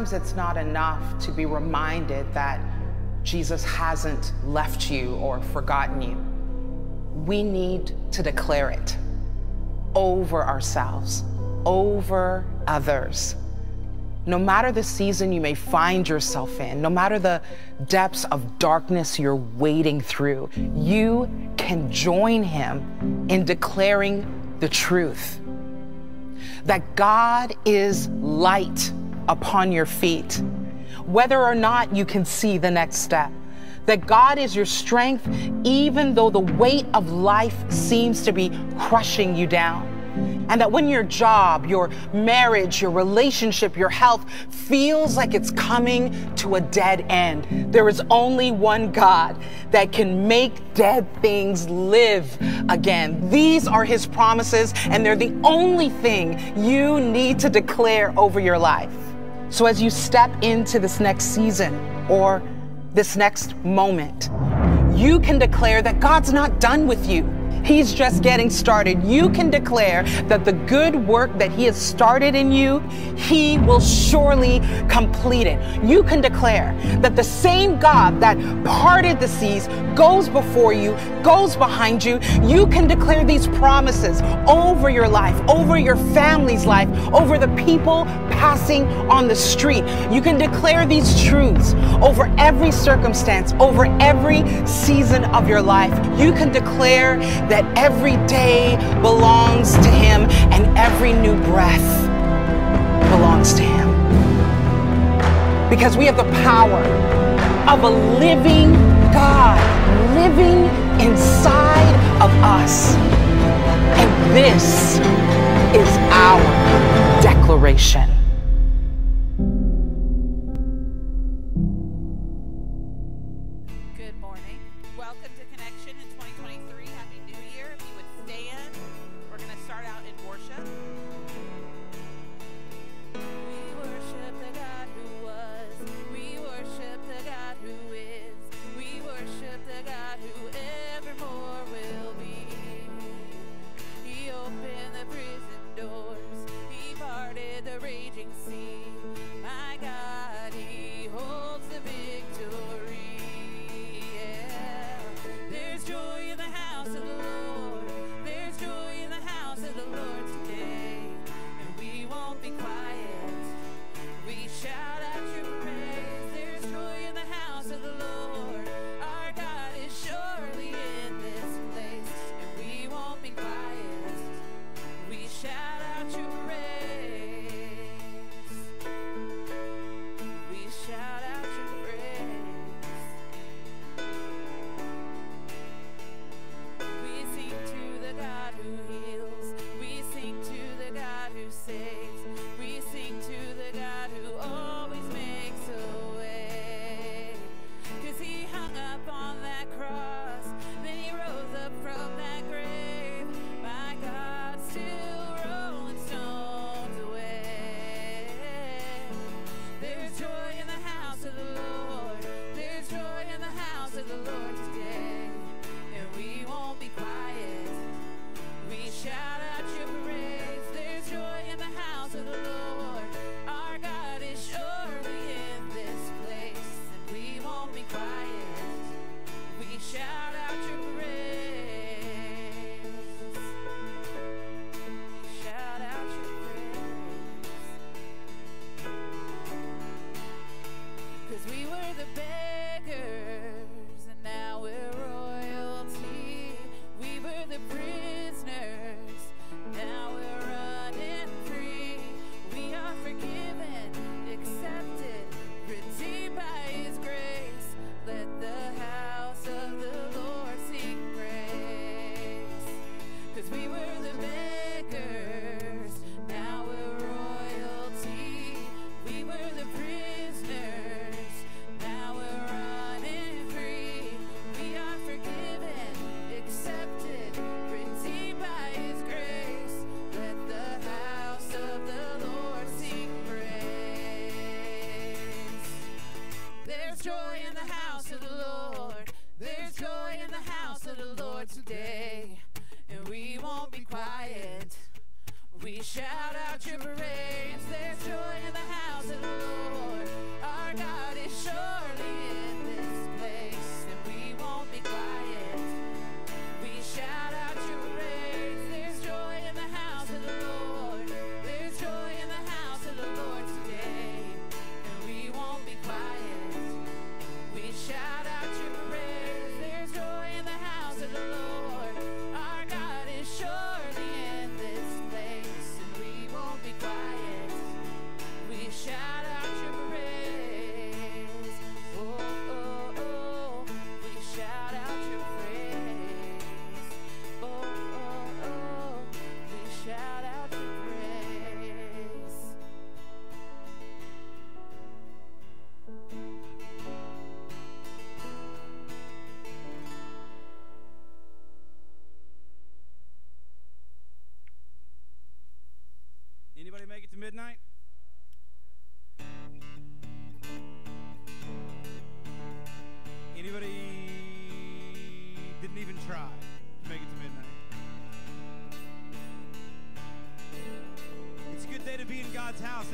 Sometimes it's not enough to be reminded that Jesus hasn't left you or forgotten you. We need to declare it over ourselves, over others. No matter the season you may find yourself in, no matter the depths of darkness you're wading through, you can join him in declaring the truth that God is light upon your feet, whether or not you can see the next step. That God is your strength, even though the weight of life seems to be crushing you down. And that when your job, your marriage, your relationship, your health feels like it's coming to a dead end, there is only one God that can make dead things live again. These are his promises, and they're the only thing you need to declare over your life. So as you step into this next season or this next moment, you can declare that God's not done with you. He's just getting started. You can declare that the good work that He has started in you, He will surely complete it. You can declare that the same God that parted the seas goes before you, goes behind you. You can declare these promises over your life, over your family's life, over the people passing on the street. You can declare these truths over every circumstance, over every season of your life. You can declare that every day belongs to Him and every new breath belongs to Him. Because we have the power of a living God living inside of us. And this is our declaration.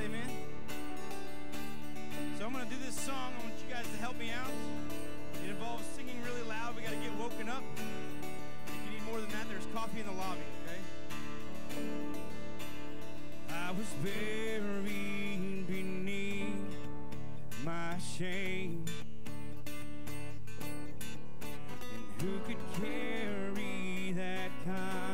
Amen. So I'm going to do this song. I want you guys to help me out. It involves singing really loud. We got to get woken up. If you need more than that, there's coffee in the lobby, okay? I was buried beneath my shame. And who could carry that kind?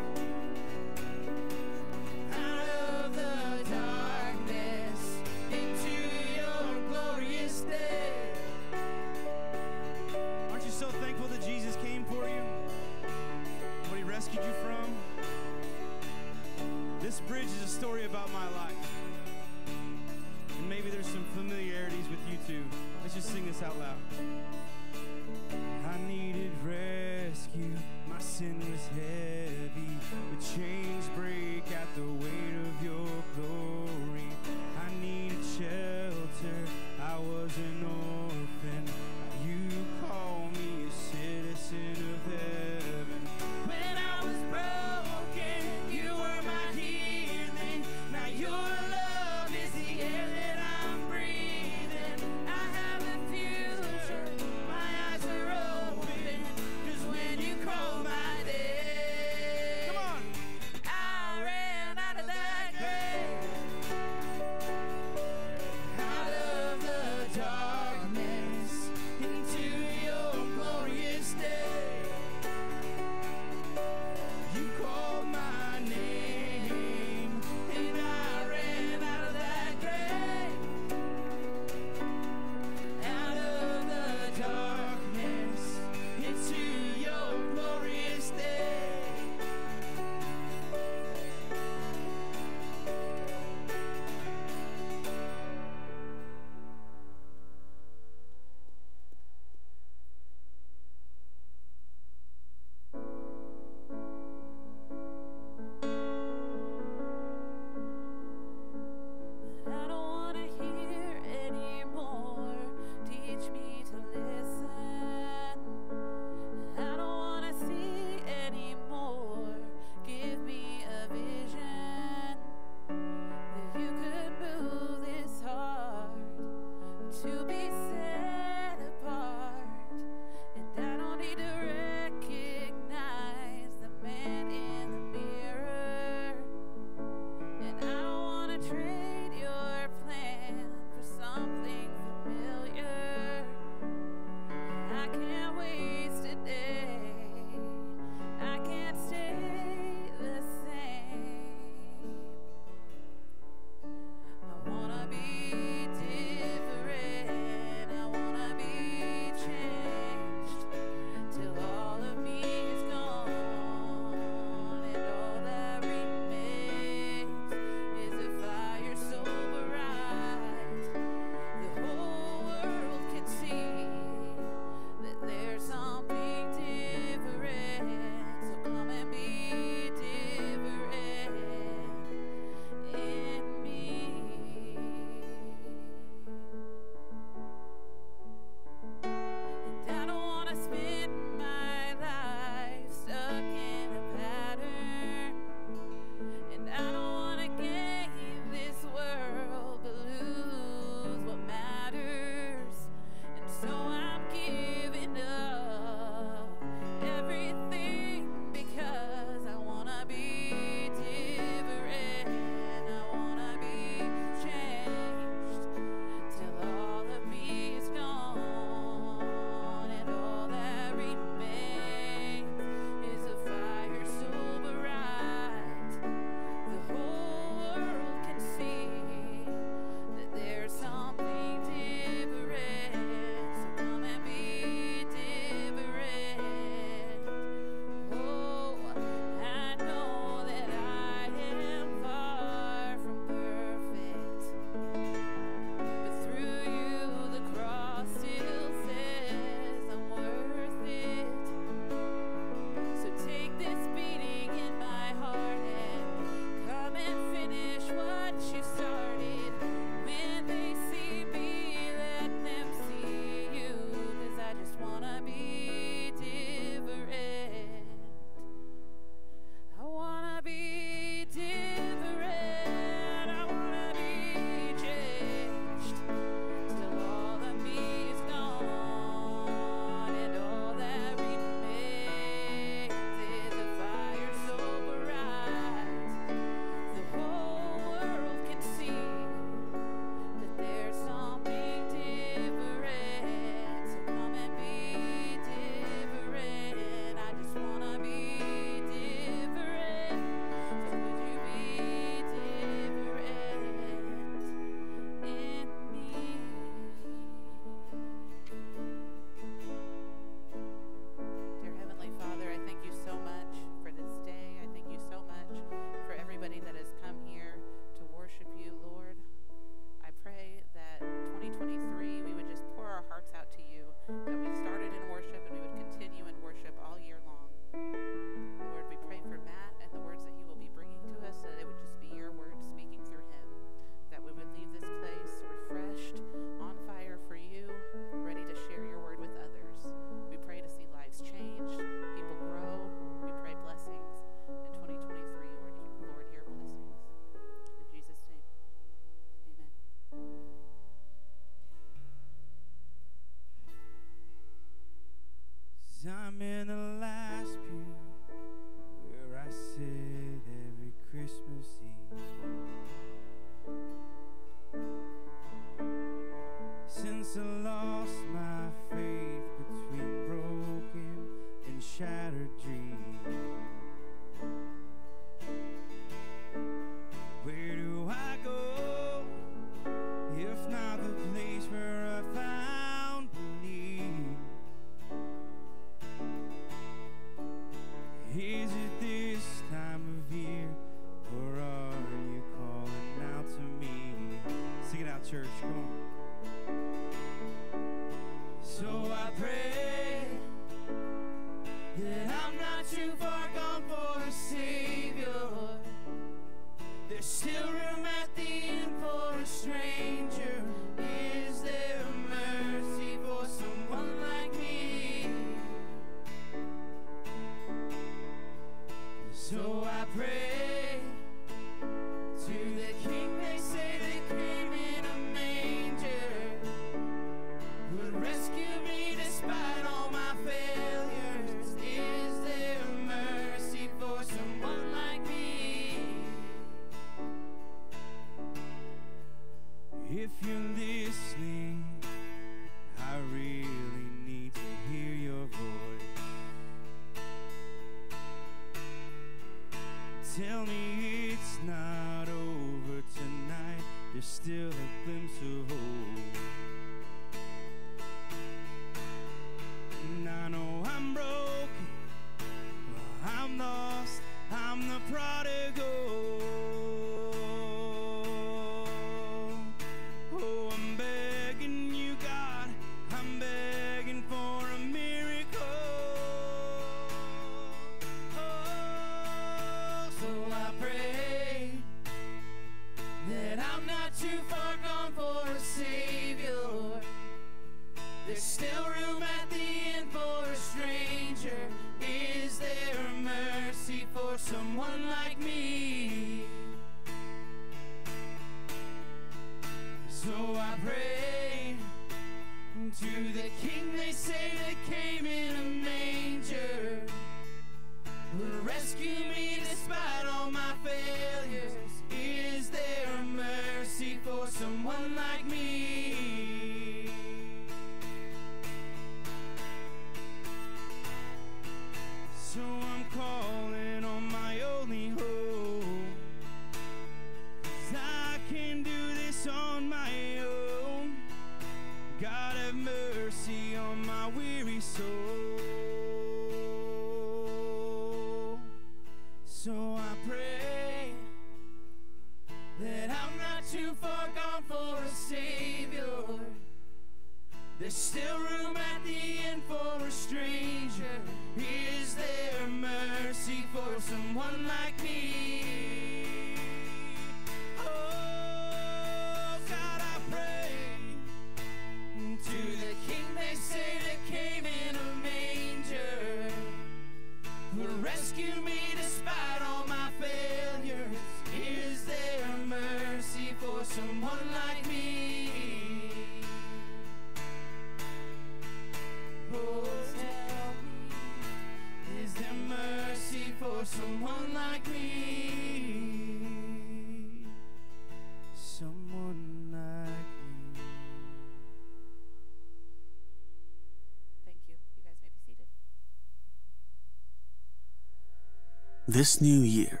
This new year,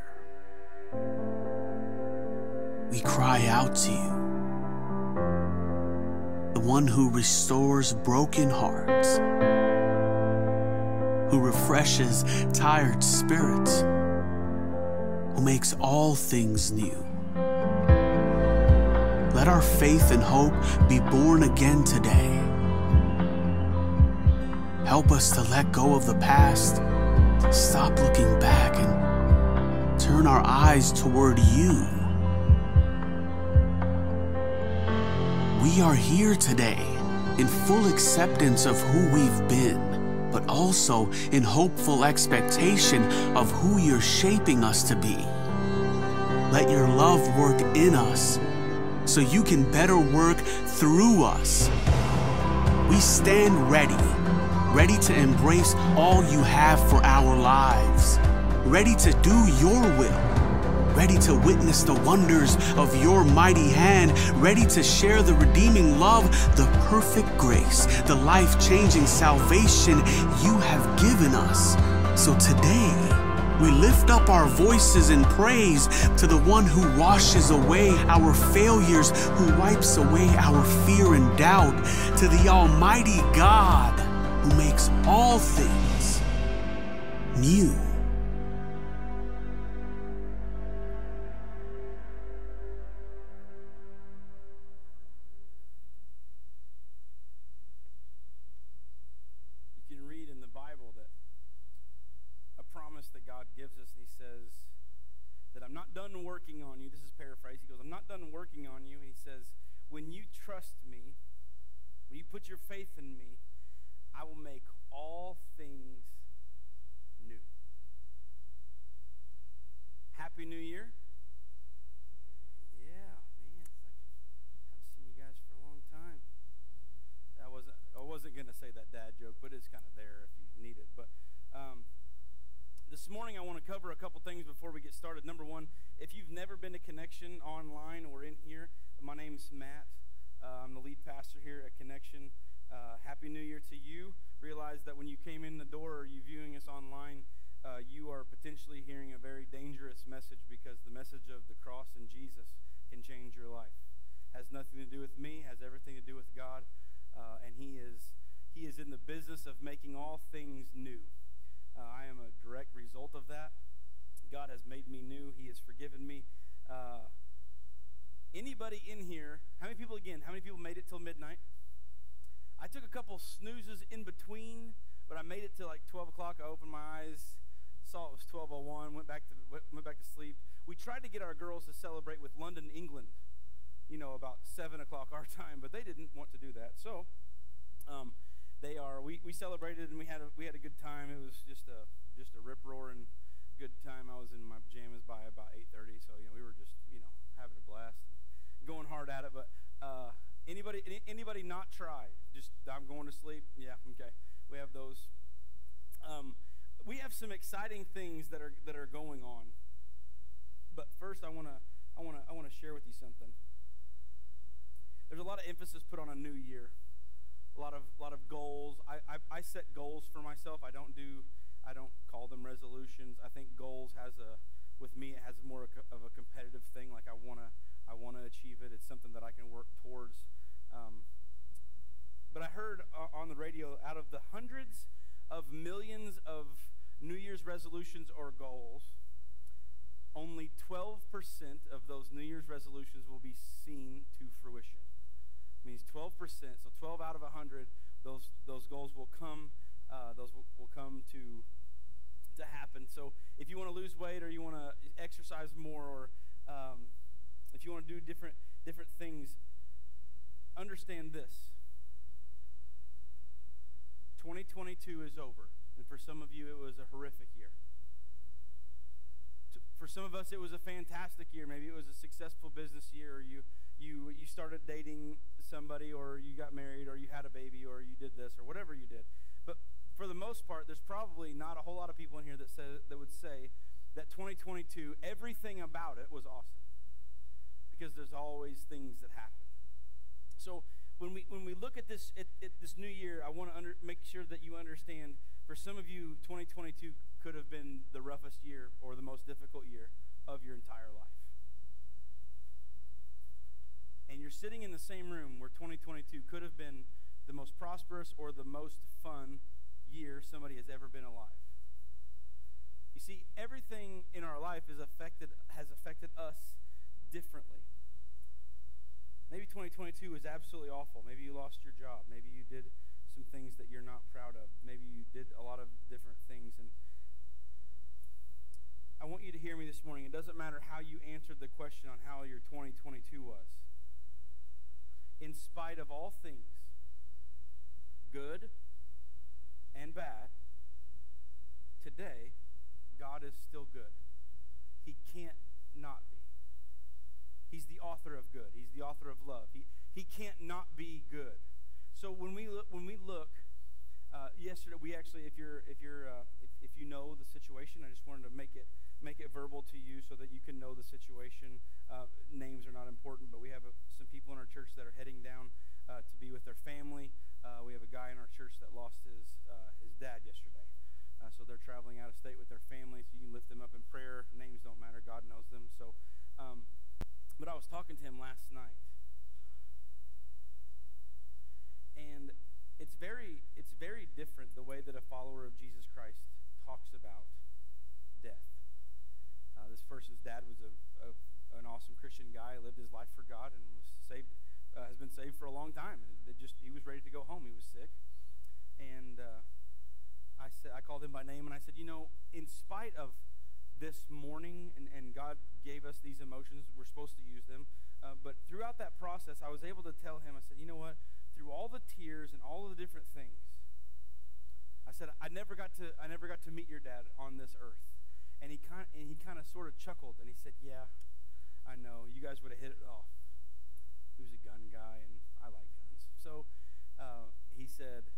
we cry out to you, the one who restores broken hearts, who refreshes tired spirits, who makes all things new. Let our faith and hope be born again today. Help us to let go of the past, stop looking back, and turn our eyes toward you. We are here today in full acceptance of who we've been, but also in hopeful expectation of who you're shaping us to be. Let your love work in us so you can better work through us. We stand ready, ready to embrace all you have for our lives, ready to do your will, ready to witness the wonders of your mighty hand, ready to share the redeeming love, the perfect grace, the life changing salvation you have given us. So today, we lift up our voices in praise to the one who washes away our failures, who wipes away our fear and doubt, to the Almighty God who makes all things new. Took a couple snoozes in between, but I made it to like 12 o'clock. I opened my eyes, saw it was 12:01, went back to went back to sleep. We tried to get our girls to celebrate with London, England, you know, about seven o'clock our time, but they didn't want to do that. So, um, they are. We, we celebrated and we had a, we had a good time. It was just a just a rip roaring good time. I was in my pajamas by about 8:30, so you know we were just you know having a blast, going hard at it. But uh, anybody any, anybody not tried? Just I'm going to sleep. Yeah, okay. We have those. Um, we have some exciting things that are that are going on. But first, I want to I want to I want to share with you something. There's a lot of emphasis put on a new year, a lot of lot of goals. I, I, I set goals for myself. I don't do I don't call them resolutions. I think goals has a with me it has more of a competitive thing. Like I wanna I wanna achieve it. It's something that I can work towards. Um, but I heard uh, on the radio out of the hundreds of millions of New Year's resolutions or goals, only 12% of those New Year's resolutions will be seen to fruition. It means 12%. So 12 out of 100, those those goals will come. Uh, those will, will come to to happen. So if you want to lose weight or you want to exercise more or um, you want to do different different things, understand this. 2022 is over. And for some of you, it was a horrific year. For some of us, it was a fantastic year. Maybe it was a successful business year, or you, you, you started dating somebody, or you got married, or you had a baby, or you did this, or whatever you did. But for the most part, there's probably not a whole lot of people in here that, say, that would say that 2022, everything about it was awesome. Because there's always things that happen. So when we when we look at this at, at this new year, I want to make sure that you understand. For some of you, 2022 could have been the roughest year or the most difficult year of your entire life. And you're sitting in the same room where 2022 could have been the most prosperous or the most fun year somebody has ever been alive. You see, everything in our life is affected has affected us differently. Maybe 2022 was absolutely awful. Maybe you lost your job. Maybe you did some things that you're not proud of. Maybe you did a lot of different things. And I want you to hear me this morning. It doesn't matter how you answered the question on how your 2022 was. In spite of all things, good and bad, today, God is still good. He can't not be. He's the author of good. He's the author of love. He, he can't not be good. So when we look, when we look, uh, yesterday we actually, if you're if you're uh, if, if you know the situation, I just wanted to make it make it verbal to you so that you can know the situation. Uh, names are not important, but we have a, some people in our church that are heading down uh, to be with their family. Uh, we have a guy in our church that lost his uh, his dad yesterday. so they're traveling out of state with their family, so you can lift them up in prayer. Names don't matter; God knows them. So, um, but I was talking to him last night. And it's very it's very different the way that a follower of Jesus Christ talks about death. Uh, this person's dad was a, a, an awesome Christian guy, lived his life for God, and was saved. Uh, has been saved for a long time, and just he was ready to go home. He was sick, and uh, I said I called him by name, and I said, you know, in spite of this morning, and, and God gave us these emotions. We're supposed to use them. Uh, but throughout that process, I was able to tell him, I said, you know what? Through all the tears and all of the different things, I said, I never got to, I never got to meet your dad on this earth. and he kind and he kind of sort of chuckled and he said, "Yeah, I know. You guys would have hit it off." He was a gun guy, and I like guns. So uh, he said,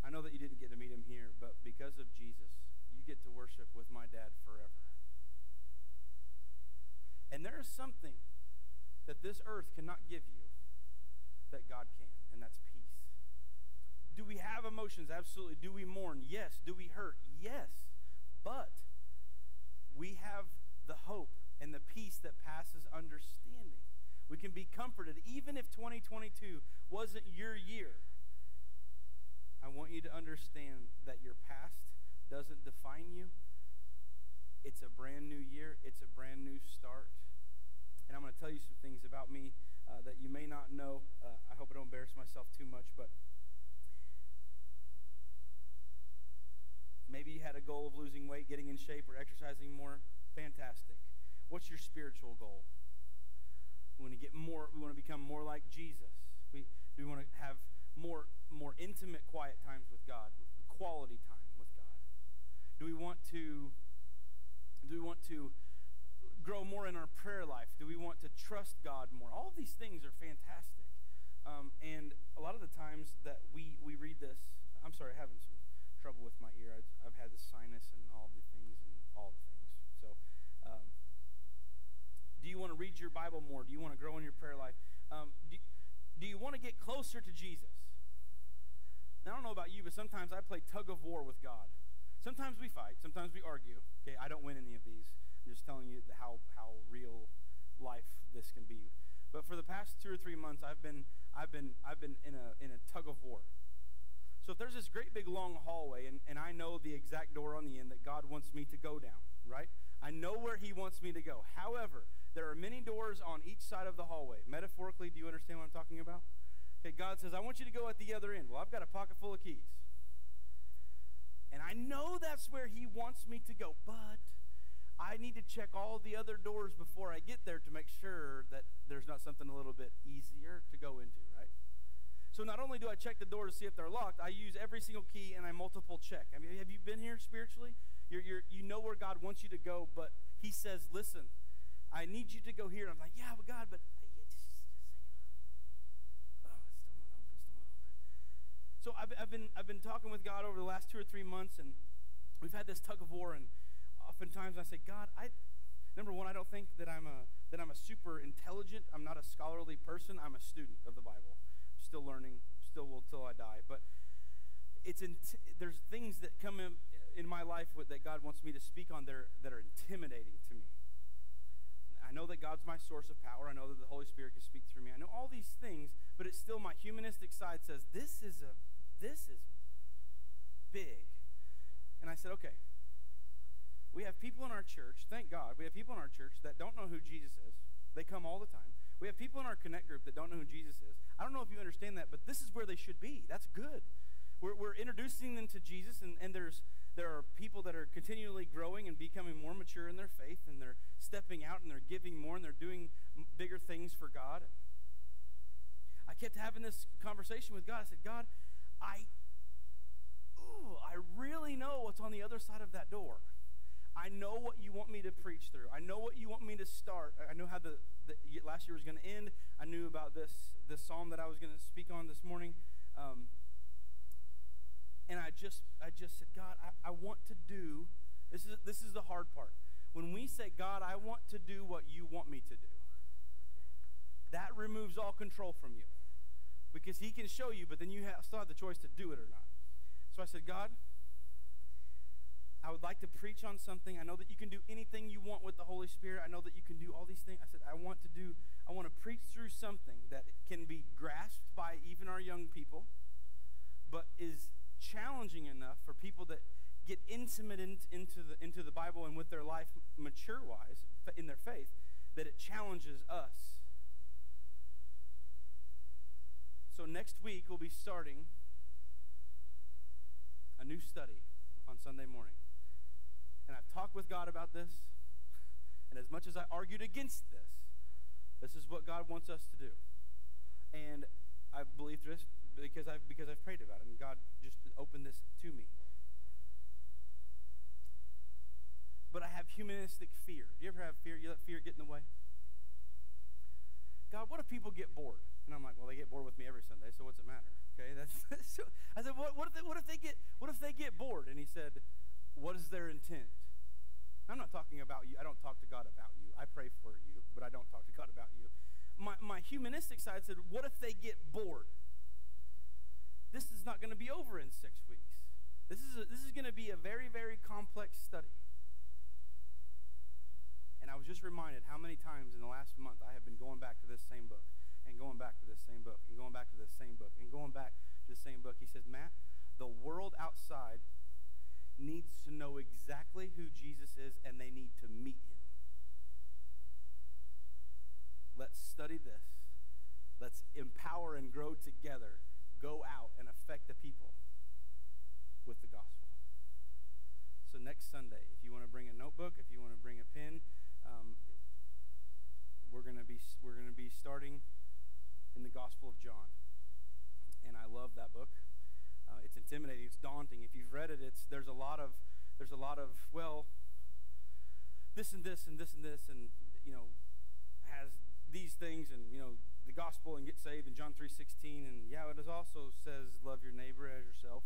"I know that you didn't get to meet him here, but because of Jesus, you get to worship with my dad forever." And there is something that this earth cannot give you that God can, and that's peace. Do we have emotions? Absolutely. Do we mourn? Yes. Do we hurt? Yes. But we have the hope and the peace that passes understanding. We can be comforted even if 2022 wasn't your year. I want you to understand that your past doesn't define you. It's a brand new year, it's a brand new start. And I'm going to tell you some things about me uh, that you may not know. Uh, I hope I don't embarrass myself too much, but maybe you had a goal of losing weight, getting in shape, or exercising more. Fantastic. What's your spiritual goal? We want to get more. We want to become more like Jesus. We do we want to have more more intimate, quiet times with God, quality time with God. Do we want to? Do we want to grow more in our prayer life? Do we want to trust God more? All of these things are fantastic. Um, and a lot of the times that we, we read this, I'm sorry, having some trouble with my ear. I've, I've had the sinus and all the things and all the things. So, um, do you want to read your Bible more? Do you want to grow in your prayer life? Um, do, do you want to get closer to Jesus? Now, I don't know about you, but sometimes I play tug of war with God. Sometimes we fight. Sometimes we argue. Okay, I don't win any of these. I'm just telling you how, how real life this can be. But for the past two or three months, I've been, I've been, I've been in a, in a tug of war. So if there's this great big long hallway, and, and I know the exact door on the end that God wants me to go down, right? I know where He wants me to go. However, there are many doors on each side of the hallway. Metaphorically, do you understand what I'm talking about? Okay, God says, I want you to go at the other end. Well, I've got a pocket full of keys. And I know that's where He wants me to go, but I need to check all the other doors before I get there to make sure that there's not something a little bit easier to go into, right? So not only do I check the door to see if they're locked, I use every single key and I multiple check. I mean, have you been here spiritually? You're, you're, you know where God wants you to go, but He says, listen, I need you to go here. I'm like, yeah, but God, but uh, yeah, just, just a second. Oh, it's still not open, still not open. So I've, I've, been, I've been talking with God over the last two or three months, and we've had this tug of war, and oftentimes I say, God, I, number one, I don't think that I'm a, that I'm a super intelligent, I'm not a scholarly person, I'm a student of the Bible. I'm still learning, still will till I die. But it's in, there's things that come in, in my life with, that God wants me to speak on there that are intimidating to me. I know that God's my source of power. I know that the Holy Spirit can speak through me. I know all these things, but it's still my humanistic side says this is a this is big. And I said, okay. We have people in our church, thank God, we have people in our church that don't know who Jesus is. They come all the time. We have people in our connect group that don't know who Jesus is. I don't know if you understand that, but this is where they should be. That's good. We're, we're introducing them to Jesus, and, and there's there are people that are continually growing and becoming more mature in their faith, and they're stepping out and they're giving more and they're doing bigger things for God. I kept having this conversation with God. I said, God, I, ooh, I really know what's on the other side of that door. I know what you want me to preach through. I know what you want me to start. I know how the, the last year was going to end. I knew about this this psalm that I was going to speak on this morning. Um, and I just I just said, God, I, I want to do this is this is the hard part. When we say, God, I want to do what you want me to do, that removes all control from you. Because he can show you, but then you have, still have the choice to do it or not. So I said, God, I would like to preach on something. I know that you can do anything you want with the Holy Spirit. I know that you can do all these things. I said, I want to do, I want to preach through something that can be grasped by even our young people, but is challenging enough for people that get intimate in, into, the, into the Bible and with their life mature wise in their faith, that it challenges us. So next week we'll be starting a new study on Sunday morning. And I've talked with God about this. And as much as I argued against this, this is what God wants us to do. And I believe this because I've, because I've prayed about it. And God just opened this to me. but I have humanistic fear. Do you ever have fear? You let fear get in the way? God, what if people get bored? And I'm like, well, they get bored with me every Sunday, so what's it matter? Okay, that's so. I said, what, what, if they, what if they get what if they get bored? And he said, what is their intent? I'm not talking about you. I don't talk to God about you. I pray for you, but I don't talk to God about you. My, my humanistic side said, what if they get bored? This is not going to be over in six weeks. This is, a, this is going to be a very, very complex study. And I was just reminded how many times in the last month I have been going back to this same book and going back to this same book and going back to this same book and going back to the same book. He says, Matt, the world outside needs to know exactly who Jesus is and they need to meet him. Let's study this. Let's empower and grow together. Go out and affect the people with the gospel. So next Sunday, if you want to bring a notebook, if you want to bring a pen, um, we're gonna be we're gonna be starting in the Gospel of John, and I love that book. Uh, it's intimidating. It's daunting. If you've read it, it's there's a lot of there's a lot of well, this and this and this and this, and you know, has these things, and you know, the gospel and get saved in John three sixteen, and yeah, it also says love your neighbor as yourself.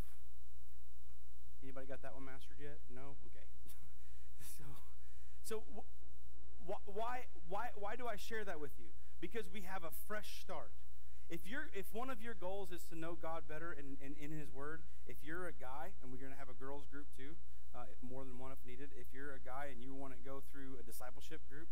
Anybody got that one mastered yet? No. Okay. so, so wh- why why why do I share that with you? Because we have a fresh start. If you're if one of your goals is to know God better and in, in, in, His Word, if you're a guy, and we're going to have a girls group too, uh, more than one if needed. If you're a guy and you want to go through a discipleship group,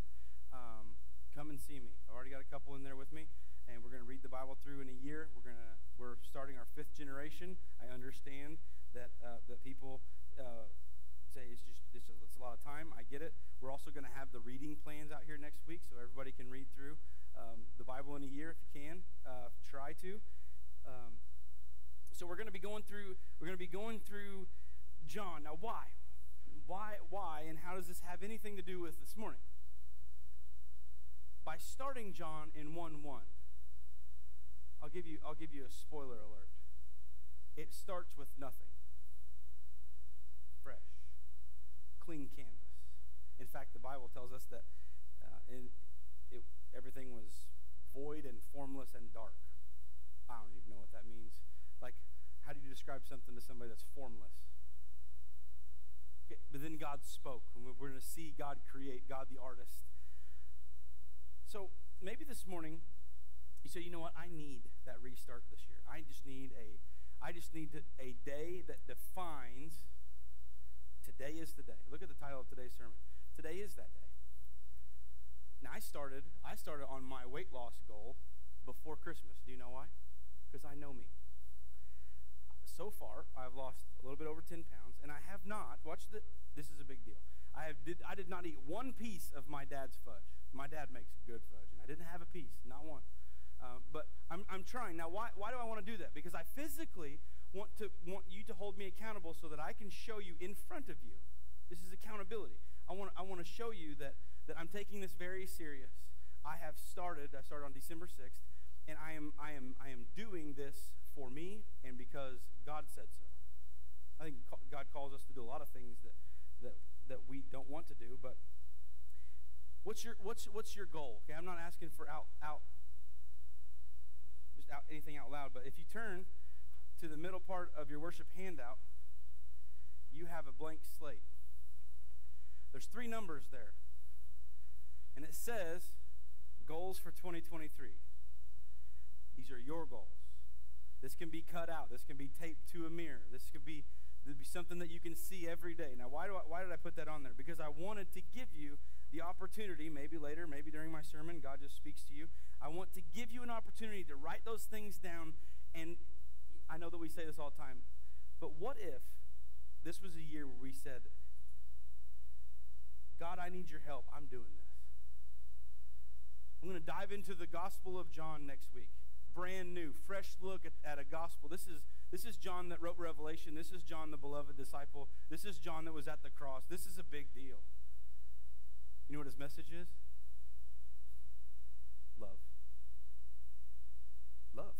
um, come and see me. I've already got a couple in there with me, and we're going to read the Bible through in a year. We're gonna we're starting our fifth generation. I understand that uh, that people. Uh, say it's just it's, it's, a lot of time. I get it. We're also going to have the reading plans out here next week, so everybody can read through um, the Bible in a year if you can. Uh, try to. Um, so we're going to be going through. We're going to be going through John. Now, why? Why? Why? And how does this have anything to do with this morning? By starting John in one one. I'll give you. I'll give you a spoiler alert. It starts with nothing. Fresh clean canvas. In fact, the Bible tells us that uh, in, it, everything was void and formless and dark. I don't even know what that means. Like, how do you describe something to somebody that's formless? Okay, but then God spoke, and we're going to see God create, God the artist. So maybe this morning you say, you know what? I need that restart this year. I just need a, I just need a day that defines Today is the day. Look at the title of today's sermon. Today is that day. Now I started I started on my weight loss goal before Christmas. Do you know why? Because I know me. So far, I've lost a little bit over 10 pounds, and I have not, watch the, this is a big deal. I, did, I did not eat one piece of my dad's fudge. My dad makes good fudge, and I didn't have a piece, not one. Uh, but I'm, I'm trying. Now, why, why do I want to do that? Because I physically want to want you to hold me accountable so that I can show you in front of you. This is accountability. I want I want to show you that that I'm taking this very serious. I have started. I started on December 6th, and I am I am I am doing this for me and because God said so. I think God calls us to do a lot of things that that that we don't want to do, but what's your what's what's your goal? Okay, I'm not asking for out out just out anything out loud, but if you turn to the middle part of your worship handout, you have a blank slate. There's three numbers there. And it says goals for 2023. These are your goals. This can be cut out. This can be taped to a mirror. This could be be something that you can see every day. Now, why do I, why did I put that on there? Because I wanted to give you the opportunity, maybe later, maybe during my sermon, God just speaks to you. I want to give you an opportunity to write those things down and I know that we say this all the time, but what if this was a year where we said, God, I need your help. I'm doing this. I'm going to dive into the Gospel of John next week. Brand new, fresh look at, at a gospel. This is, this is John that wrote Revelation. This is John, the beloved disciple. This is John that was at the cross. This is a big deal. You know what his message is? Love. Love.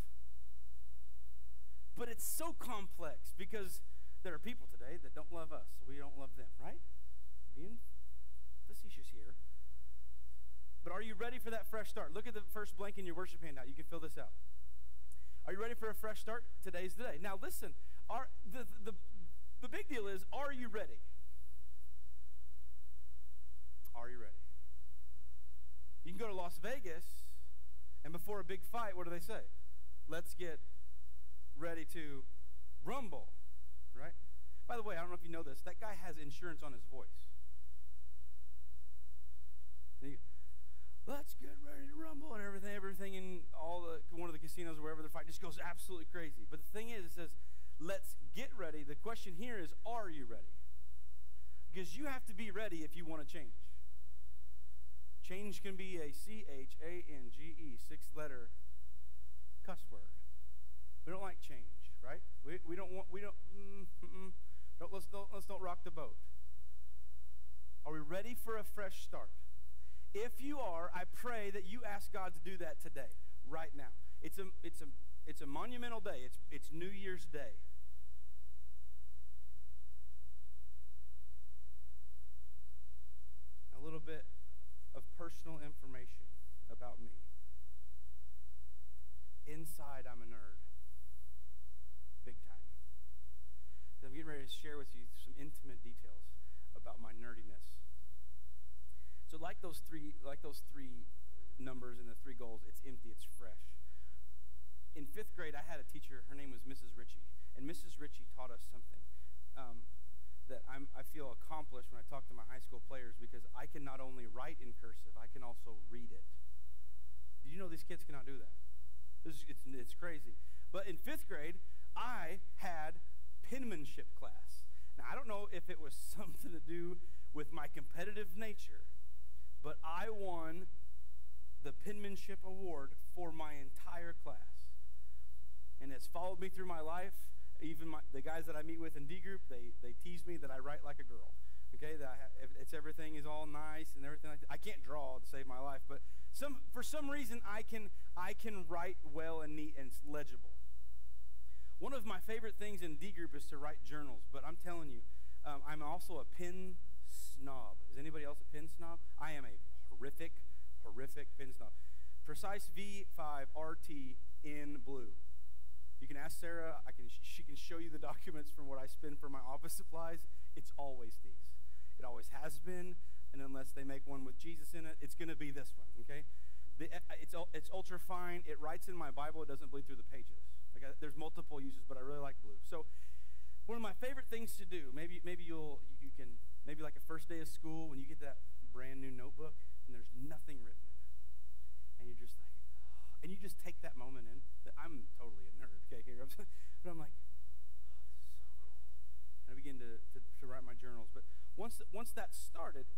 But it's so complex because there are people today that don't love us. So we don't love them, right? Being facetious here. But are you ready for that fresh start? Look at the first blank in your worship handout. You can fill this out. Are you ready for a fresh start? Today's the day. Now, listen. Are, the, the, the big deal is, are you ready? Are you ready? You can go to Las Vegas, and before a big fight, what do they say? Let's get ready to rumble, right? By the way, I don't know if you know this. That guy has insurance on his voice. Let's get ready to rumble and everything. Everything in all the one of the casinos wherever they're fighting just goes absolutely crazy. But the thing is, it says, "Let's get ready." The question here is, are you ready? Because you have to be ready if you want to change. Change can be a C H A N G E six letter cuss word. We don't like change, right? We, we don't want we don't mm, don't let's don't let's don't rock the boat. Are we ready for a fresh start? If you are, I pray that you ask God to do that today, right now. It's a it's a it's a monumental day. It's it's New Year's Day. A little bit of personal information about me. Inside, I'm a nerd. Big time. I'm getting ready to share with you some intimate details about my nerdiness. So like those three, like those three numbers and the three goals, it's empty, it's fresh. In fifth grade, I had a teacher. Her name was Mrs. Ritchie, and Mrs. Ritchie taught us something um, that I'm, I feel accomplished when I talk to my high school players because I can not only write in cursive, I can also read it. Did you know these kids cannot do that? This is, it's, it's crazy. But in fifth grade, I had penmanship class. Now, I don't know if it was something to do with my competitive nature, but I won the penmanship award for my entire class. And it's followed me through my life. Even my, the guys that I meet with in D group, they, they tease me that I write like a girl. Okay, that I, it's everything is all nice and everything like that. I can't draw to save my life, but some for some reason I can I can write well and neat and it's legible. One of my favorite things in D group is to write journals, but I'm telling you, um, I'm also a pen snob. Is anybody else a pen snob? I am a horrific, horrific pen snob. Precise V5 RT in blue. You can ask Sarah. I can. She can show you the documents from what I spend for my office supplies. It's always these. It always has been, and unless they make one with Jesus in it, it's going to be this one. Okay. The, uh, it's it's ultra fine. It writes in my Bible. It doesn't bleed through the pages. Like I, there's multiple uses, but I really like blue. So one of my favorite things to do. Maybe maybe you'll you can maybe like a first day of school when you get that brand new notebook and there's nothing written in it, and you're just like, and you just take that moment in. That I'm totally a nerd. Okay, here, I'm, but I'm like, oh, this is so cool. And I begin to, to, to write my journals. But once once that started,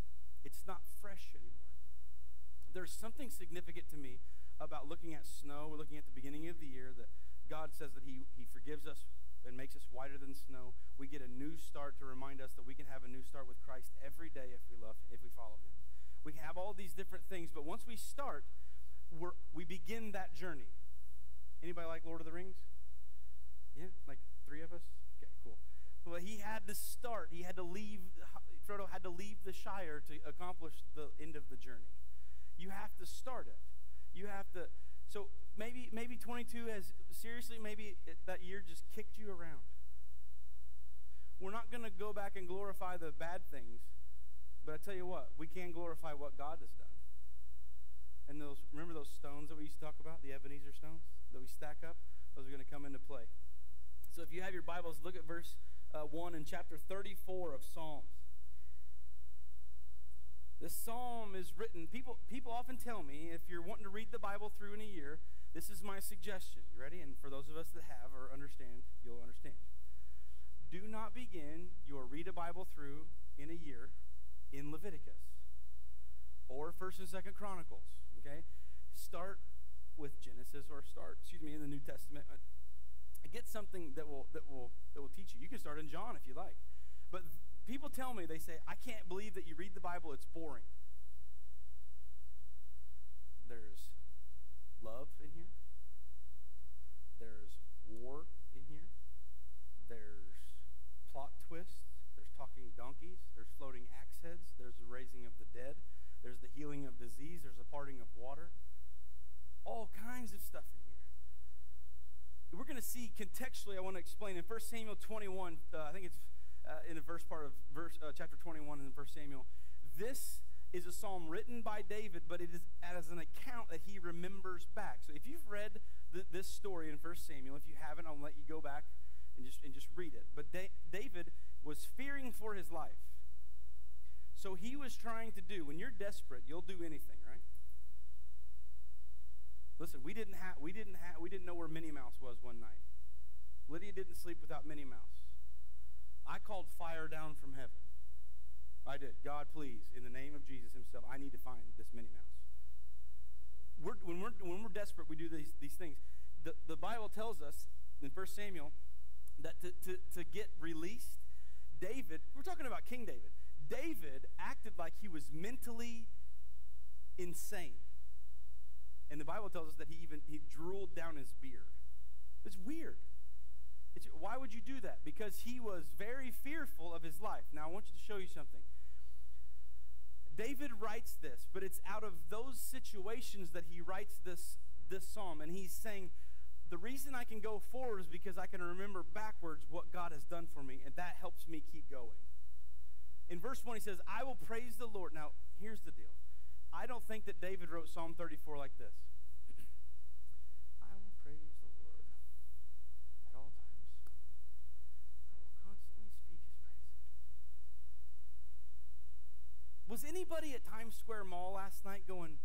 it's not fresh anymore. There's something significant to me about looking at snow. We're looking at the beginning of the year that God says that He He forgives us and makes us whiter than snow. We get a new start to remind us that we can have a new start with Christ every day if we love, if we follow Him. We have all these different things, but once we start, we're, we begin that journey. Anybody like Lord of the Rings? Yeah, like three of us. Okay, cool. Well, he had to start. He had to leave. Frodo had to leave the Shire to accomplish the end of the journey. You have to start it. You have to. So maybe maybe 22 has seriously maybe it, that year just kicked you around. We're not going to go back and glorify the bad things, but I tell you what, we can glorify what God has done. And those remember those stones that we used to talk about, the Ebenezer stones that we stack up. Those are going to come into play. So if you have your Bibles, look at verse uh, one in chapter 34 of Psalms. This psalm is written. People people often tell me if you're wanting to read the Bible through in a year, this is my suggestion. You ready? And for those of us that have or understand, you'll understand. Do not begin your read a Bible through in a year in Leviticus or First and Second Chronicles. Okay, start with Genesis or start, excuse me, in the New Testament. Get something that will that will that will teach you. You can start in John if you like, but people tell me, they say, I can't believe that you read the Bible, it's boring. There's love in here, there's war in here, there's plot twists, there's talking donkeys, there's floating axe heads, there's the raising of the dead, there's the healing of disease, there's the parting of water. All kinds of stuff in here. We're going to see contextually, I want to explain. In 1 Samuel 21, uh, I think it's uh, in the verse part of verse uh, chapter 21 in 1 Samuel. This is a psalm written by David, but it is as an account that he remembers back. So if you've read th- this story in 1 Samuel, if you haven't, I'll let you go back and just and just read it. But da- David was fearing for his life. So he was trying to do. When you're desperate, you'll do anything, right? Listen, we didn't have we didn't have we didn't know where Minnie Mouse was one night. Lydia didn't sleep without Minnie Mouse. I called fire down from heaven. I did. God, please, in the name of Jesus Himself, I need to find this Minnie Mouse. We're, when we're when we're desperate, we do these these things. The the Bible tells us in 1 Samuel that to, to, to get released, David, we're talking about King David. David acted like he was mentally insane. And the Bible tells us that he even he drooled down his beard. It's weird. It's, why would you do that? Because he was very fearful of his life. Now I want you to show you something. David writes this, but it's out of those situations that he writes this this psalm, and he's saying, the reason I can go forward is because I can remember backwards what God has done for me, and that helps me keep going. In verse 1, he says, I will praise the Lord. Now, here's the deal. I don't think that David wrote Psalm 34 like this. I will praise the Lord at all times. I will constantly speak his praise. Was anybody at Times Square Mall last night going,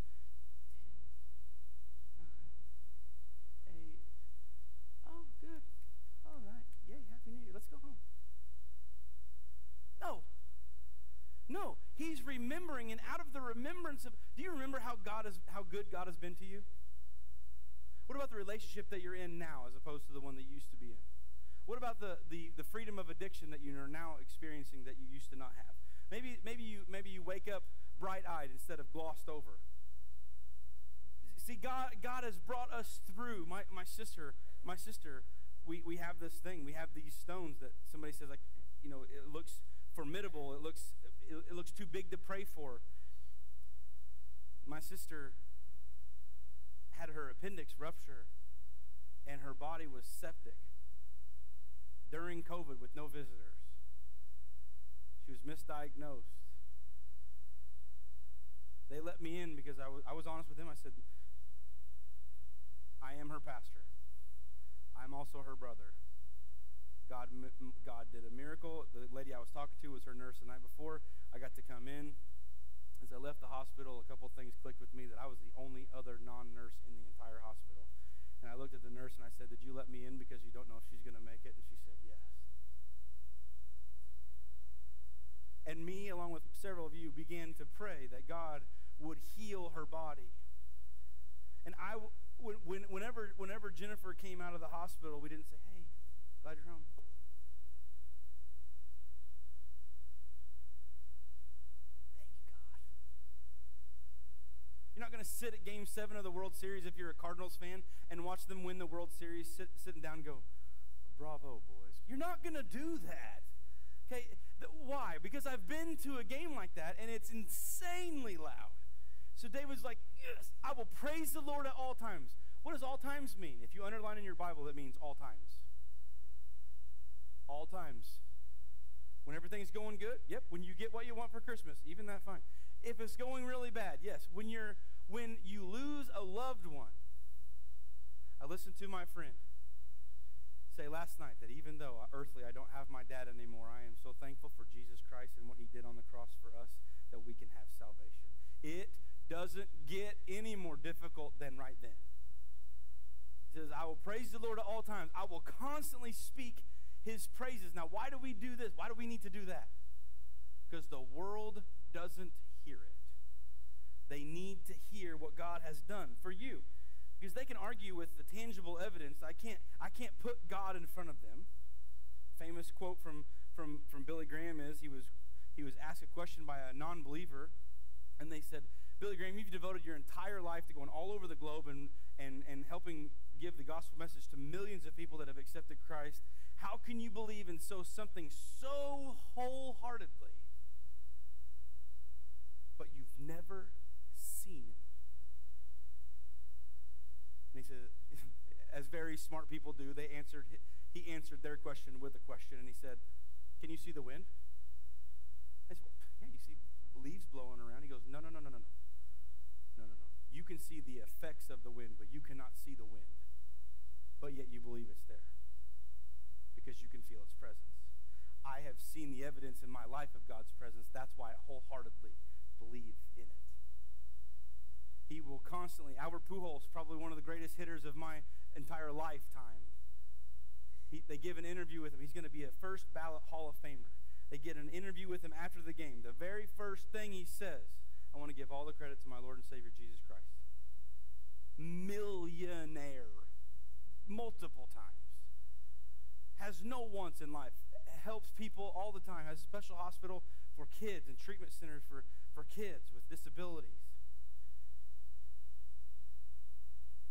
10, 9, 8, oh, good, all right, yay, Happy New Year, let's go home? No. No, he's remembering, and out of the remembrance of, do you remember how God is, how good God has been to you? What about the relationship that you're in now, as opposed to the one that you used to be in? What about the, the, the freedom of addiction that you are now experiencing that you used to not have? Maybe, maybe you maybe you wake up bright-eyed instead of glossed over. See, God, God has brought us through. My, my sister, my sister, we, we have this thing. We have these stones that somebody says like, you know, it looks formidable. It looks it, it looks too big to pray for. My sister had her appendix rupture and her body was septic during COVID with no visitors. Was misdiagnosed. They let me in because I was, I was honest with them. I said, I am her pastor. I'm also her brother. God, God did a miracle. The lady I was talking to was her nurse the night before. I got to come in. As I left the hospital, a couple things clicked with me that I was the only other non nurse in the entire hospital. And I looked at the nurse and I said, Did you let me in because you don't know if she's going to make it? And she said, Yes. And me, along with several of you, began to pray that God would heal her body. And I, when, when, whenever, whenever Jennifer came out of the hospital, we didn't say, Hey, glad you're home. Thank you, God. You're not going to sit at game seven of the World Series if you're a Cardinals fan and watch them win the World Series, sit, sitting down and go, bravo, boys. You're not going to do that. Okay, why? Because I've been to a game like that and it's insanely loud. So David's like, yes, I will praise the Lord at all times. What does all times mean? If you underline in your Bible, that means all times. All times. When everything's going good, yep. When you get what you want for Christmas, even that fine. If it's going really bad, yes. When you're when you lose a loved one. I listened to my friend say last night that even though earthly I don't have my dad anymore, I am so thankful for Jesus Christ and what he did on the cross for us that we can have salvation. It doesn't get any more difficult than right then. He says, I will praise the Lord at all times. I will constantly speak his praises. Now, why do we do this? Why do we need to do that? Because the world doesn't hear it. They need to hear what God has done for you. Because they can argue with the tangible evidence. I can't, I can't put God in front of them. Famous quote from, from, from Billy Graham is he was, he was asked a question by a non believer, and they said, Billy Graham, you've devoted your entire life to going all over the globe and, and, and helping give the gospel message to millions of people that have accepted Christ. How can you believe in so something so wholeheartedly, but you've never seen him? And he said, as very smart people do. They answered he answered their question with a question and he said, "Can you see the wind?" I said, well, "Yeah, you see leaves blowing around." He goes, "No, no, no, no, no, no. No, no, no. You can see the effects of the wind, but you cannot see the wind. But yet you believe it's there because you can feel its presence. I have seen the evidence in my life of God's presence. That's why I wholeheartedly believe in it. He will constantly, Albert Pujols, probably one of the greatest hitters of my entire lifetime. He, they give an interview with him. He's going to be a first ballot Hall of Famer. They get an interview with him after the game. The very first thing he says, I want to give all the credit to my Lord and Savior Jesus Christ. Millionaire, multiple times. Has no wants in life. Helps people all the time. Has a special hospital for kids and treatment centers for, for kids with disabilities.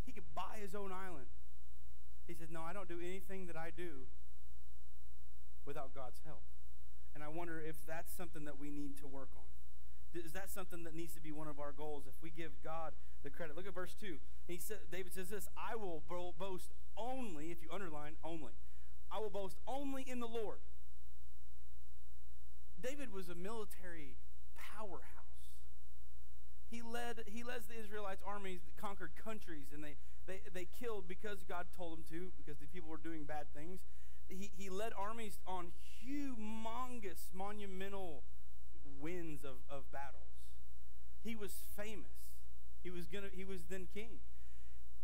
He could buy his own island. He said, No, I don't do anything that I do without God's help. And I wonder if that's something that we need to work on. Is that something that needs to be one of our goals? If we give God the credit. Look at verse 2. He said, David says this I will boast only, if you underline, only. I will boast only in the Lord. David was a military powerhouse. He led, he led the Israelites' armies that conquered countries, and they, they, they killed because God told them to, because the people were doing bad things. He, he led armies on humongous, monumental wins of, of battles. He was famous. He was gonna he was then king.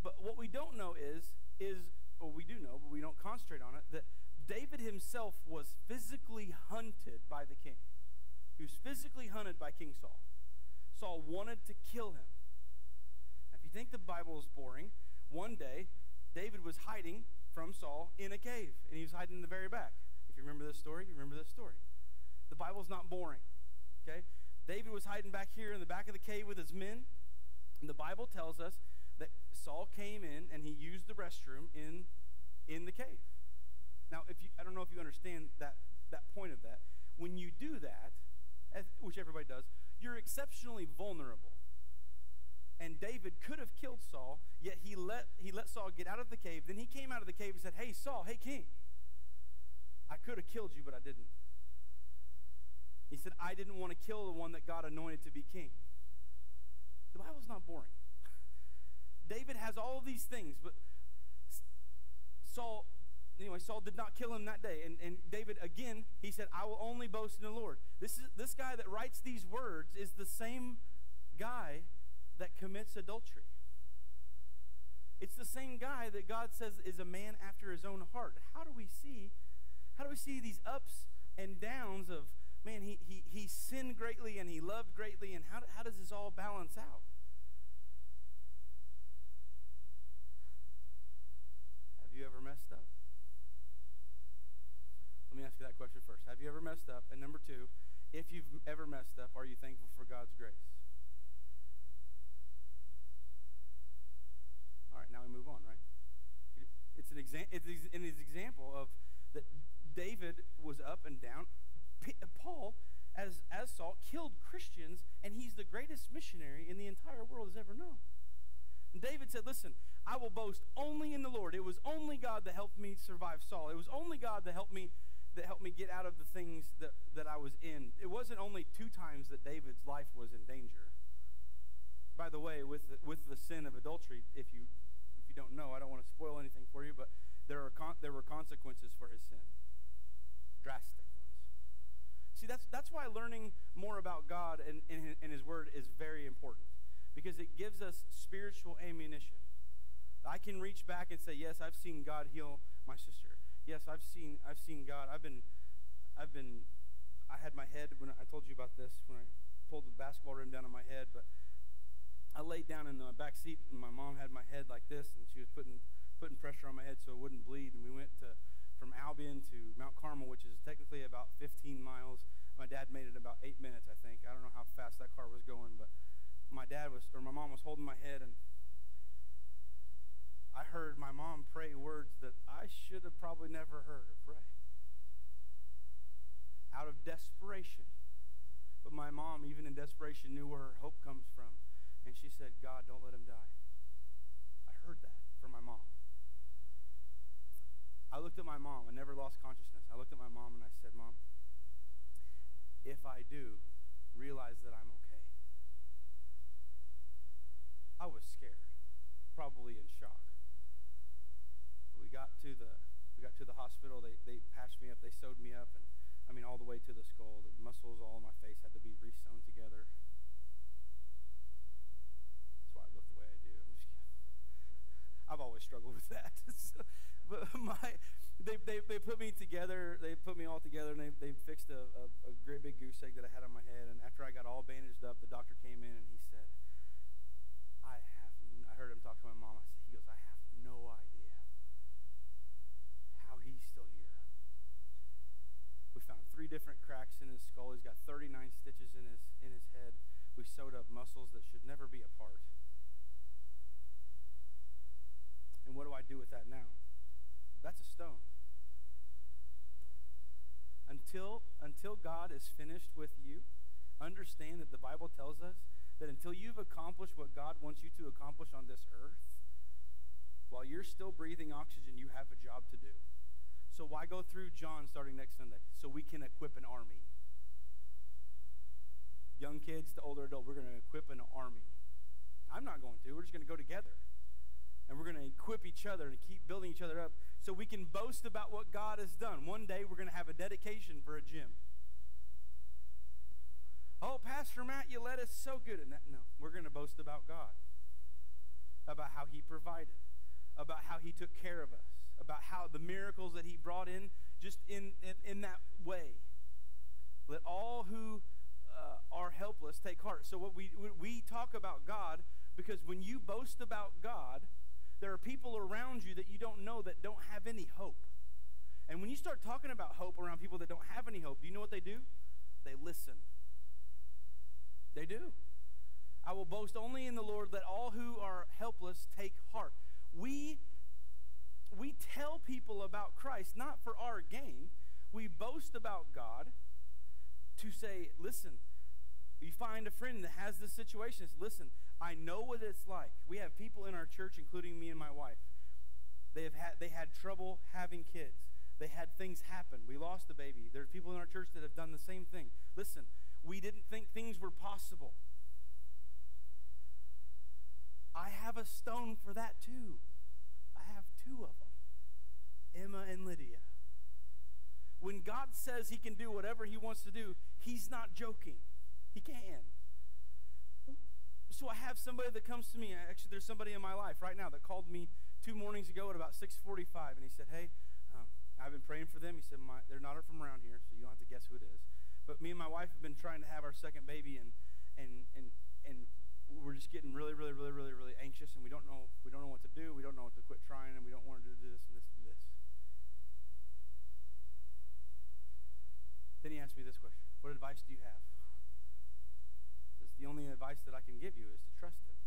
But what we don't know is is well we do know, but we don't concentrate on it, that David himself was physically hunted by the king. He was physically hunted by King Saul. Saul wanted to kill him. Now, if you think the Bible is boring, one day David was hiding from Saul in a cave, and he was hiding in the very back. If you remember this story, you remember this story. The Bible's not boring. Okay? David was hiding back here in the back of the cave with his men. And the Bible tells us that Saul came in and he used the restroom in, in the cave. Now, if you, I don't know if you understand that, that point of that. When you do that, which everybody does, you're exceptionally vulnerable. And David could have killed Saul, yet he let, he let Saul get out of the cave. Then he came out of the cave and said, Hey, Saul, hey, king, I could have killed you, but I didn't. He said, I didn't want to kill the one that God anointed to be king. The Bible's not boring. David has all these things, but Saul, anyway, Saul did not kill him that day. And, and David, again, he said, I will only boast in the Lord. This, is, this guy that writes these words is the same guy that commits adultery. It's the same guy that God says is a man after his own heart. How do we see, how do we see these ups and downs of, man, he, he, he sinned greatly and he loved greatly, and how, how does this all balance out? Have you ever messed up? Let me ask you that question first. Have you ever messed up? And number two, if you've ever messed up, are you thankful for God's grace? All right, now we move on, right? It's an, exa- it's an example of that David was up and down. Paul, as, as Saul, killed Christians, and he's the greatest missionary in the entire world has ever known. And David said, Listen, I will boast only in the Lord. It was only God that helped me survive Saul. It was only God that helped me that helped me get out of the things that, that I was in. It wasn't only two times that David's life was in danger. By the way, with the, with the sin of adultery, if you if you don't know, I don't want to spoil anything for you, but there are con- there were consequences for his sin, drastic ones. See, that's that's why learning more about God and, and, and His Word is very important because it gives us spiritual ammunition. I can reach back and say, yes, I've seen God heal my sister. Yes, I've seen I've seen God. I've been I've been I had my head when I told you about this when I pulled the basketball rim down on my head, but I laid down in the back seat and my mom had my head like this and she was putting putting pressure on my head so it wouldn't bleed and we went to from Albion to Mount Carmel, which is technically about 15 miles. My dad made it about eight minutes, I think. I don't know how fast that car was going, but my dad was, or my mom was holding my head, and I heard my mom pray words that I should have probably never heard her pray. Out of desperation. But my mom, even in desperation, knew where her hope comes from. And she said, God, don't let him die. I heard that from my mom. I looked at my mom. I never lost consciousness. I looked at my mom and I said, Mom, if I do, realize that I'm okay. I was scared, probably in shock. We got to the we got to the hospital. They they patched me up. They sewed me up, and I mean all the way to the skull. The muscles all in my face had to be re-sewn together. That's why I look the way I do. I'm just kidding. I've always struggled with that. So, but my, they, they, they put me together. They put me all together, and they, they fixed a, a, a great big goose egg that I had on my head. And after I got all bandaged up, the doctor came in and he said, "I have." I heard him talk to my mom. I said, "He goes, I have no idea how he's still here." We found three different cracks in his skull. He's got 39 stitches in his in his head. We sewed up muscles that should never be apart. And what do I do with that now? That's a stone. Until until God is finished with you, understand that the Bible tells us that until you've accomplished what God wants you to accomplish on this earth, while you're still breathing oxygen, you have a job to do. So why go through John starting next Sunday? So we can equip an army. Young kids to older adult, we're going to equip an army. I'm not going to. We're just going to go together. And we're going to equip each other and keep building each other up so we can boast about what God has done. One day we're going to have a dedication for a gym. Oh, Pastor Matt, you led us so good in that. No, we're going to boast about God, about how He provided, about how He took care of us, about how the miracles that He brought in just in, in, in that way. Let all who uh, are helpless take heart. So what we we talk about God because when you boast about God, there are people around you that you don't know that don't have any hope. And when you start talking about hope around people that don't have any hope, do you know what they do? They listen. They do. I will boast only in the Lord that all who are helpless take heart. We we tell people about Christ not for our gain. We boast about God to say, listen, you find a friend that has this situation. Listen, I know what it's like. We have people in our church, including me and my wife. They have had they had trouble having kids. They had things happen. We lost a baby. There's people in our church that have done the same thing. Listen, we didn't think things were possible. I have a stone for that too. I have two of them Emma and Lydia. When God says He can do whatever He wants to do, He's not joking. He can. So I have somebody that comes to me. Actually, there's somebody in my life right now that called me two mornings ago at about 6:45, and he said, "Hey, um, I've been praying for them." He said, my, "They're not from around here, so you don't have to guess who it is." But me and my wife have been trying to have our second baby, and and and and we're just getting really, really, really, really, really anxious, and we don't know we don't know what to do. We don't know what to quit trying, and we don't want to do this and this and this. Then he asked me this question: What advice do you have? Says the only advice that I can give you is to trust him.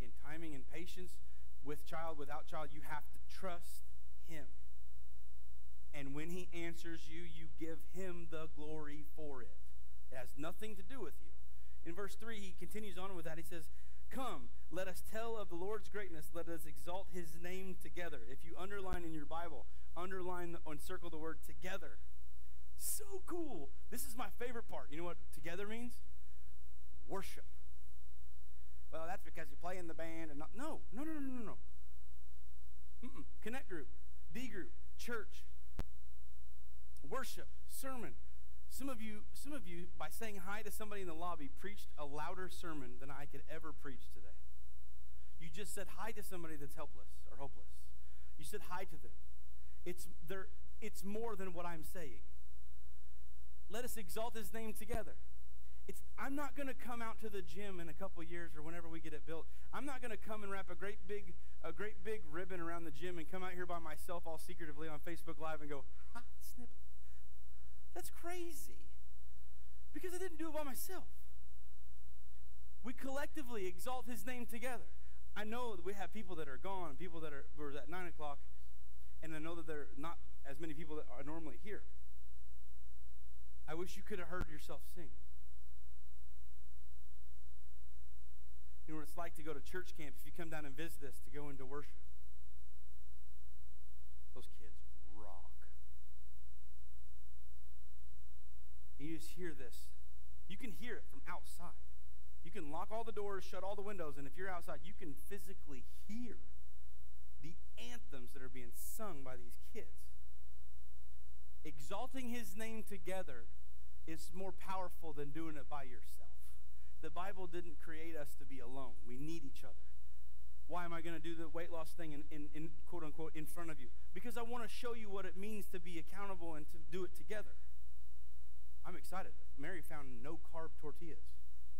In timing and patience, with child, without child, you have to trust him. And when he answers you, you give him the glory for it. It has nothing to do with you. In verse 3, he continues on with that. He says, Come, let us tell of the Lord's greatness. Let us exalt his name together. If you underline in your Bible, underline and circle the word together. So cool. This is my favorite part. You know what together means? Worship. Well, that's because you play in the band and not. No, no, no, no, no, no. Mm-mm. Connect group, D group, church, worship, sermon. Some of you, some of you, by saying hi to somebody in the lobby, preached a louder sermon than I could ever preach today. You just said hi to somebody that's helpless or hopeless. You said hi to them. It's there. It's more than what I'm saying. Let us exalt His name together. It's, I'm not going to come out to the gym in a couple years or whenever we get it built. I'm not going to come and wrap a great big a great big ribbon around the gym and come out here by myself all secretively on Facebook Live and go, ha, snip. That's crazy. Because I didn't do it by myself. We collectively exalt his name together. I know that we have people that are gone, people that are were at nine o'clock, and I know that there are not as many people that are normally here. I wish you could have heard yourself sing. You know what it's like to go to church camp if you come down and visit us to go into worship. Those kids rock. And you just hear this. You can hear it from outside. You can lock all the doors, shut all the windows, and if you're outside, you can physically hear the anthems that are being sung by these kids. Exalting his name together is more powerful than doing it by yourself. The Bible didn't create us to be alone. We need each other. Why am I going to do the weight loss thing in, in, in quote unquote in front of you? Because I want to show you what it means to be accountable and to do it together. I'm excited. Mary found no carb tortillas.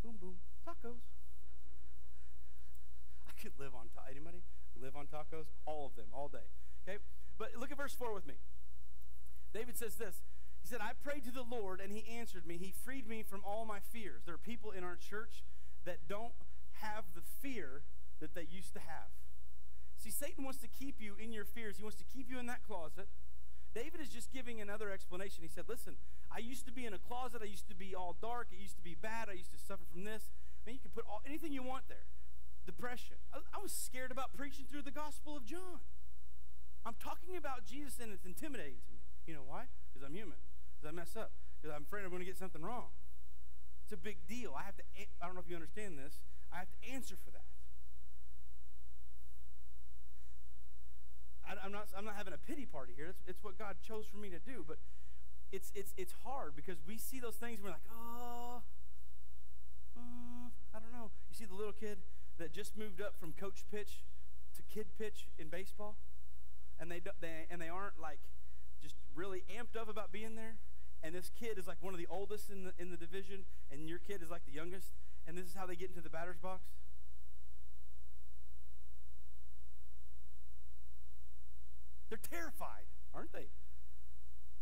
Boom, boom, tacos. I could live on ta- anybody live on tacos? All of them, all day. Okay, but look at verse four with me. David says this. He said, "I prayed to the Lord, and He answered me. He freed me from all my fears." There are people in our church that don't have the fear that they used to have. See, Satan wants to keep you in your fears. He wants to keep you in that closet. David is just giving another explanation. He said, Listen, I used to be in a closet. I used to be all dark. It used to be bad. I used to suffer from this. I mean, you can put all, anything you want there. Depression. I, I was scared about preaching through the Gospel of John. I'm talking about Jesus and it's intimidating to me. You know why? Because I'm human. Because I mess up. Because I'm afraid I'm going to get something wrong. It's a big deal. I have to, I don't know if you understand this. I have to answer for that. I, I'm not, I'm not having a pity party here. It's, it's what God chose for me to do. But it's, it's, it's hard because we see those things and we're like, oh, I don't know. You see the little kid that just moved up from coach pitch to kid pitch in baseball, and they, they and they aren't like really amped up about being there. And this kid is like one of the oldest in the in the division, and your kid is like the youngest. And this is how they get into the batter's box. They're terrified, aren't they?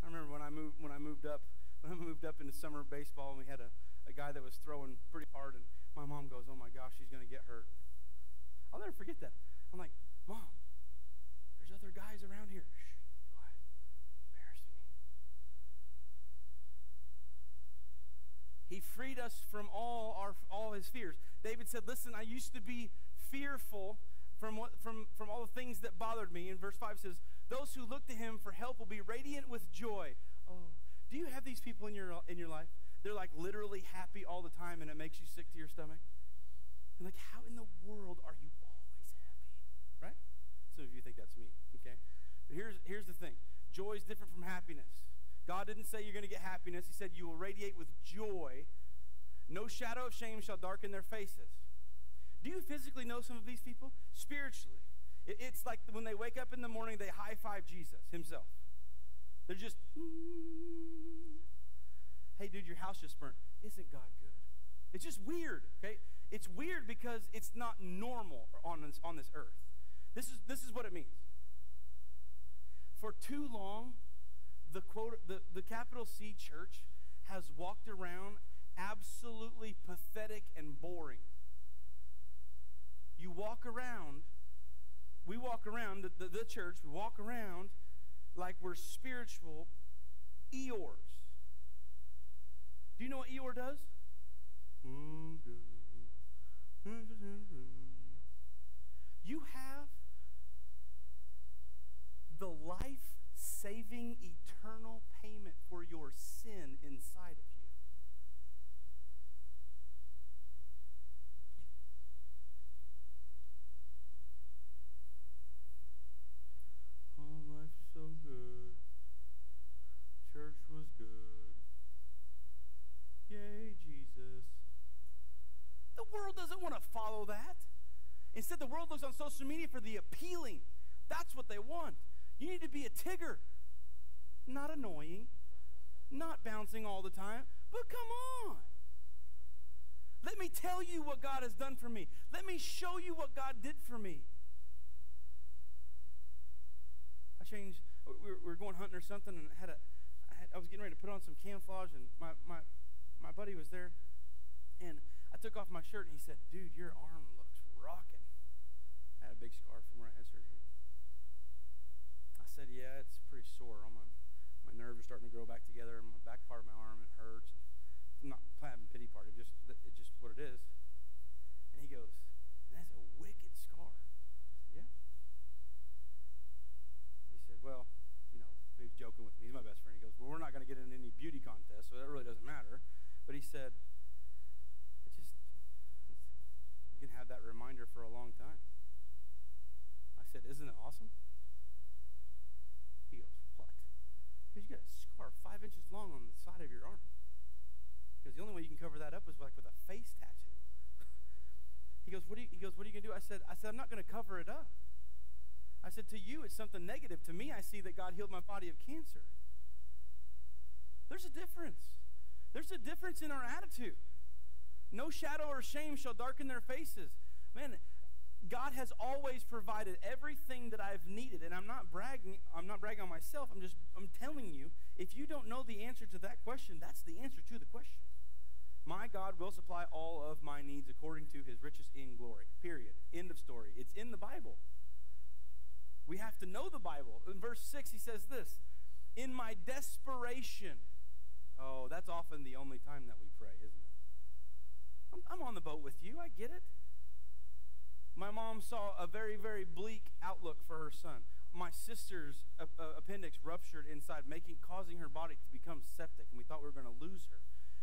I remember when I moved when I moved up when I moved up into summer baseball and we had a, a guy that was throwing pretty hard and my mom goes, Oh my gosh, she's gonna get hurt. I'll never forget that. I'm like, Mom, there's other guys around here. Shh, quiet. Embarrassing me. He freed us from all our all his fears. David said, "Listen, I used to be fearful from what from from all the things that bothered me." And verse 5 says, "Those who look to him for help will be radiant with joy." Oh, do you have these people in your in your life? They're like literally happy all the time and it makes you sick to your stomach. And like, how in the world are you always happy? Right? Some of you think that's me, okay? But here's here's the thing. Joy is different from happiness. God didn't say you're going to get happiness. He said you will radiate with joy. No shadow of shame shall darken their faces. Do you physically know some of these people? Spiritually. It's like when they wake up in the morning, they high five Jesus himself. They're just, "Mm." hey, dude, your house just burnt. Isn't God good? It's just weird, okay? It's weird because it's not normal on this, on this earth. This is, this is what it means. For too long, the quote the, the capital C church has walked around absolutely pathetic and boring. You walk around, we walk around the, the, the church, we walk around like we're spiritual Eeyores. Do you know what Eeyore does? You have the life saving eternal payment for your sin inside of you. Oh, life's so good. Church was good. Yay, Jesus. The world doesn't want to follow that. Instead, the world looks on social media for the appealing. That's what they want. You need to be a Tigger. Not annoying, not bouncing all the time, but come on. Let me tell you what God has done for me. Let me show you what God did for me. I changed. We were, we were going hunting or something, and I had a. I, had, I was getting ready to put on some camouflage, and my my my buddy was there, and I took off my shirt, and he said, "Dude, your arm looks rocking." I had a big scar from where I had surgery. I said, "Yeah, it's pretty sore. On my my nerves are starting to grow back together, and my back part of my arm it hurts." I'm not having pity party. Just it's just what it is. And he goes, "That's a wicked scar." I said, "Yeah." He said, "Well, you know, he was joking with me. He's my best friend. He goes, "Well, we're not going to get in any beauty contest, so that really doesn't matter." But he said, I just, that reminder for a long time. I said, Isn't it awesome? He goes, What? Because you got a scar five inches long on the side of your arm. Because the only way you can cover that up is like with a face tattoo. he goes, What are you, he goes, What are you gonna do? I said, I said, I'm not gonna cover it up. I said, To you, it's something negative. To me, I see that God healed my body of cancer. There's a difference. There's a difference in our attitude. No shadow or shame shall darken their faces. Man, God has always provided everything that I've needed, and I'm not bragging. I'm not bragging on myself. I'm just I'm telling you. If you don't know the answer to that question, that's the answer to the question. My God will supply all of my needs according to His riches in glory. Period. End of story. It's in the Bible. We have to know the Bible. In verse six, he says this: "In my desperation." Oh, that's often the only time that we pray, isn't it? I'm, I'm on the boat with you. I get it. My mom saw a very, very bleak outlook for her son. My sister's uh, uh, appendix ruptured inside, making causing her body to become septic, and we thought we were going to lose her.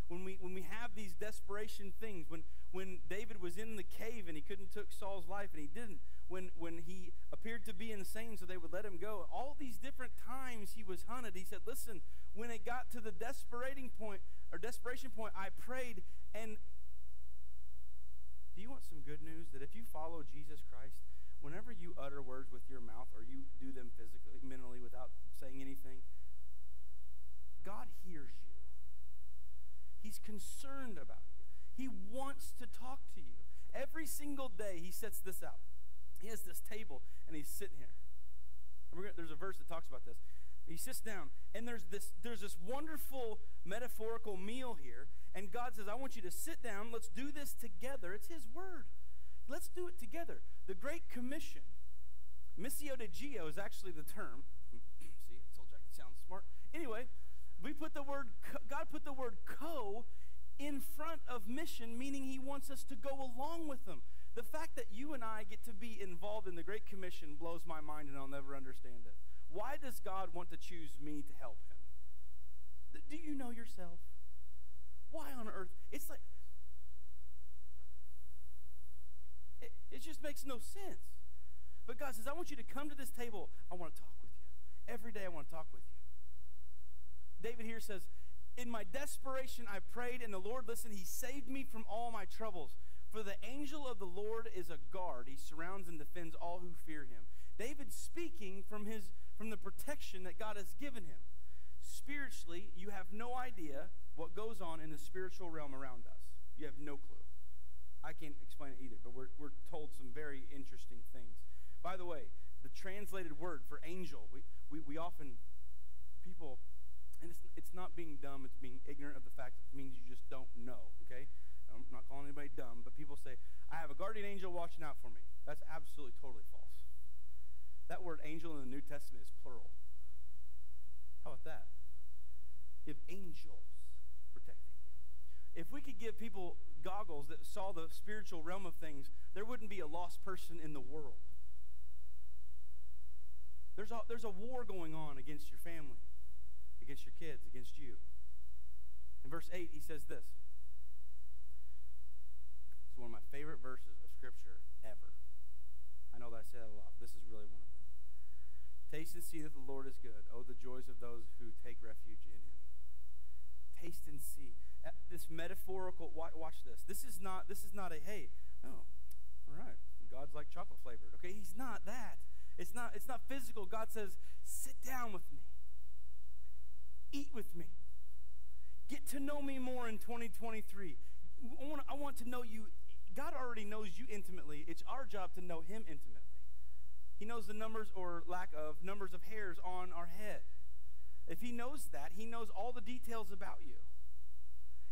When we when we have these desperation things, when when David was in the cave and he couldn't took Saul's life and he didn't, when when he appeared to be insane so they would let him go, all these different times he was hunted, he said, "Listen, when it got to the desperating point or desperation point, I prayed and do you want some good news? That if you follow Jesus Christ, whenever you utter words with your mouth or you do them physically, mentally, without saying anything, God hears you. He's concerned about you. He wants to talk to you. Every single day, He sets this out. He has this table, and He's sitting here. And gonna, there's a verse that talks about this. He sits down, and there's this there's this wonderful metaphorical meal here, and God says, "I want you to sit down. Let's do this together." It's His word. Let's do it together. The Great Commission, missio de geo, is actually the term. See, I told you I could sound smart. Anyway, we put the word God put the word co in front of mission, meaning He wants us to go along with them. The fact that you and I get to be involved in the Great Commission blows my mind, and I'll never understand it. Why does God want to choose me to help him? Do you know yourself? Why on earth? It's like, it, it just makes no sense. But God says, I want you to come to this table. I want to talk with you. Every day I want to talk with you. David here says, In my desperation I prayed, and the Lord listened. He saved me from all my troubles. For the angel of the Lord is a guard. He surrounds and defends all who fear him. David speaking from his from the protection that God has given him. Spiritually, you have no idea what goes on in the spiritual realm around us. You have no clue. I can't explain it either, but we're, we're told some very interesting things. By the way, the translated word for angel, we, we, we often, people, and it's, it's not being dumb, it's being ignorant of the fact that it means you just don't know, okay? I'm not calling anybody dumb, but people say, I have a guardian angel watching out for me. That's absolutely totally false. That word angel in the New Testament is plural. How about that? You have angels protecting you. If we could give people goggles that saw the spiritual realm of things, there wouldn't be a lost person in the world. There's a, there's a war going on against your family, against your kids, against you. In verse 8, he says this. It's one of my favorite verses of Scripture ever. I know that I say that a lot. This is really one of them. Taste and see that the Lord is good. Oh, the joys of those who take refuge in him. Taste and see. Uh, this metaphorical watch this. This is not this is not a hey, oh, all right. God's like chocolate flavored. Okay, he's not that. It's not it's not physical. God says, "Sit down with me. Eat with me. Get to know me more in 2023. I want, I want to know you. God already knows you intimately. It's our job to know him intimately. He knows the numbers or lack of numbers of hairs on our head. If he knows that, he knows all the details about you.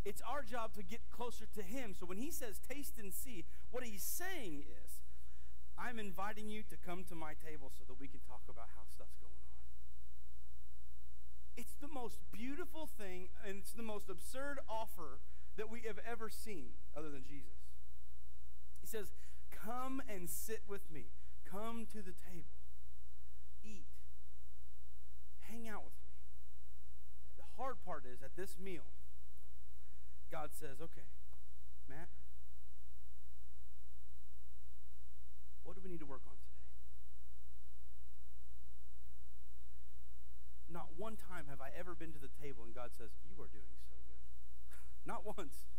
It's our job to get closer to him. So when he says taste and see, what he's saying is, I'm inviting you to come to my table so that we can talk about how stuff's going on. It's the most beautiful thing and it's the most absurd offer that we have ever seen other than Jesus. He says, Come and sit with me. Come to the table, eat, hang out with me. The hard part is at this meal, God says, okay, Matt, what do we need to work on today? Not one time have I ever been to the table and God says, You are doing so good. Not once.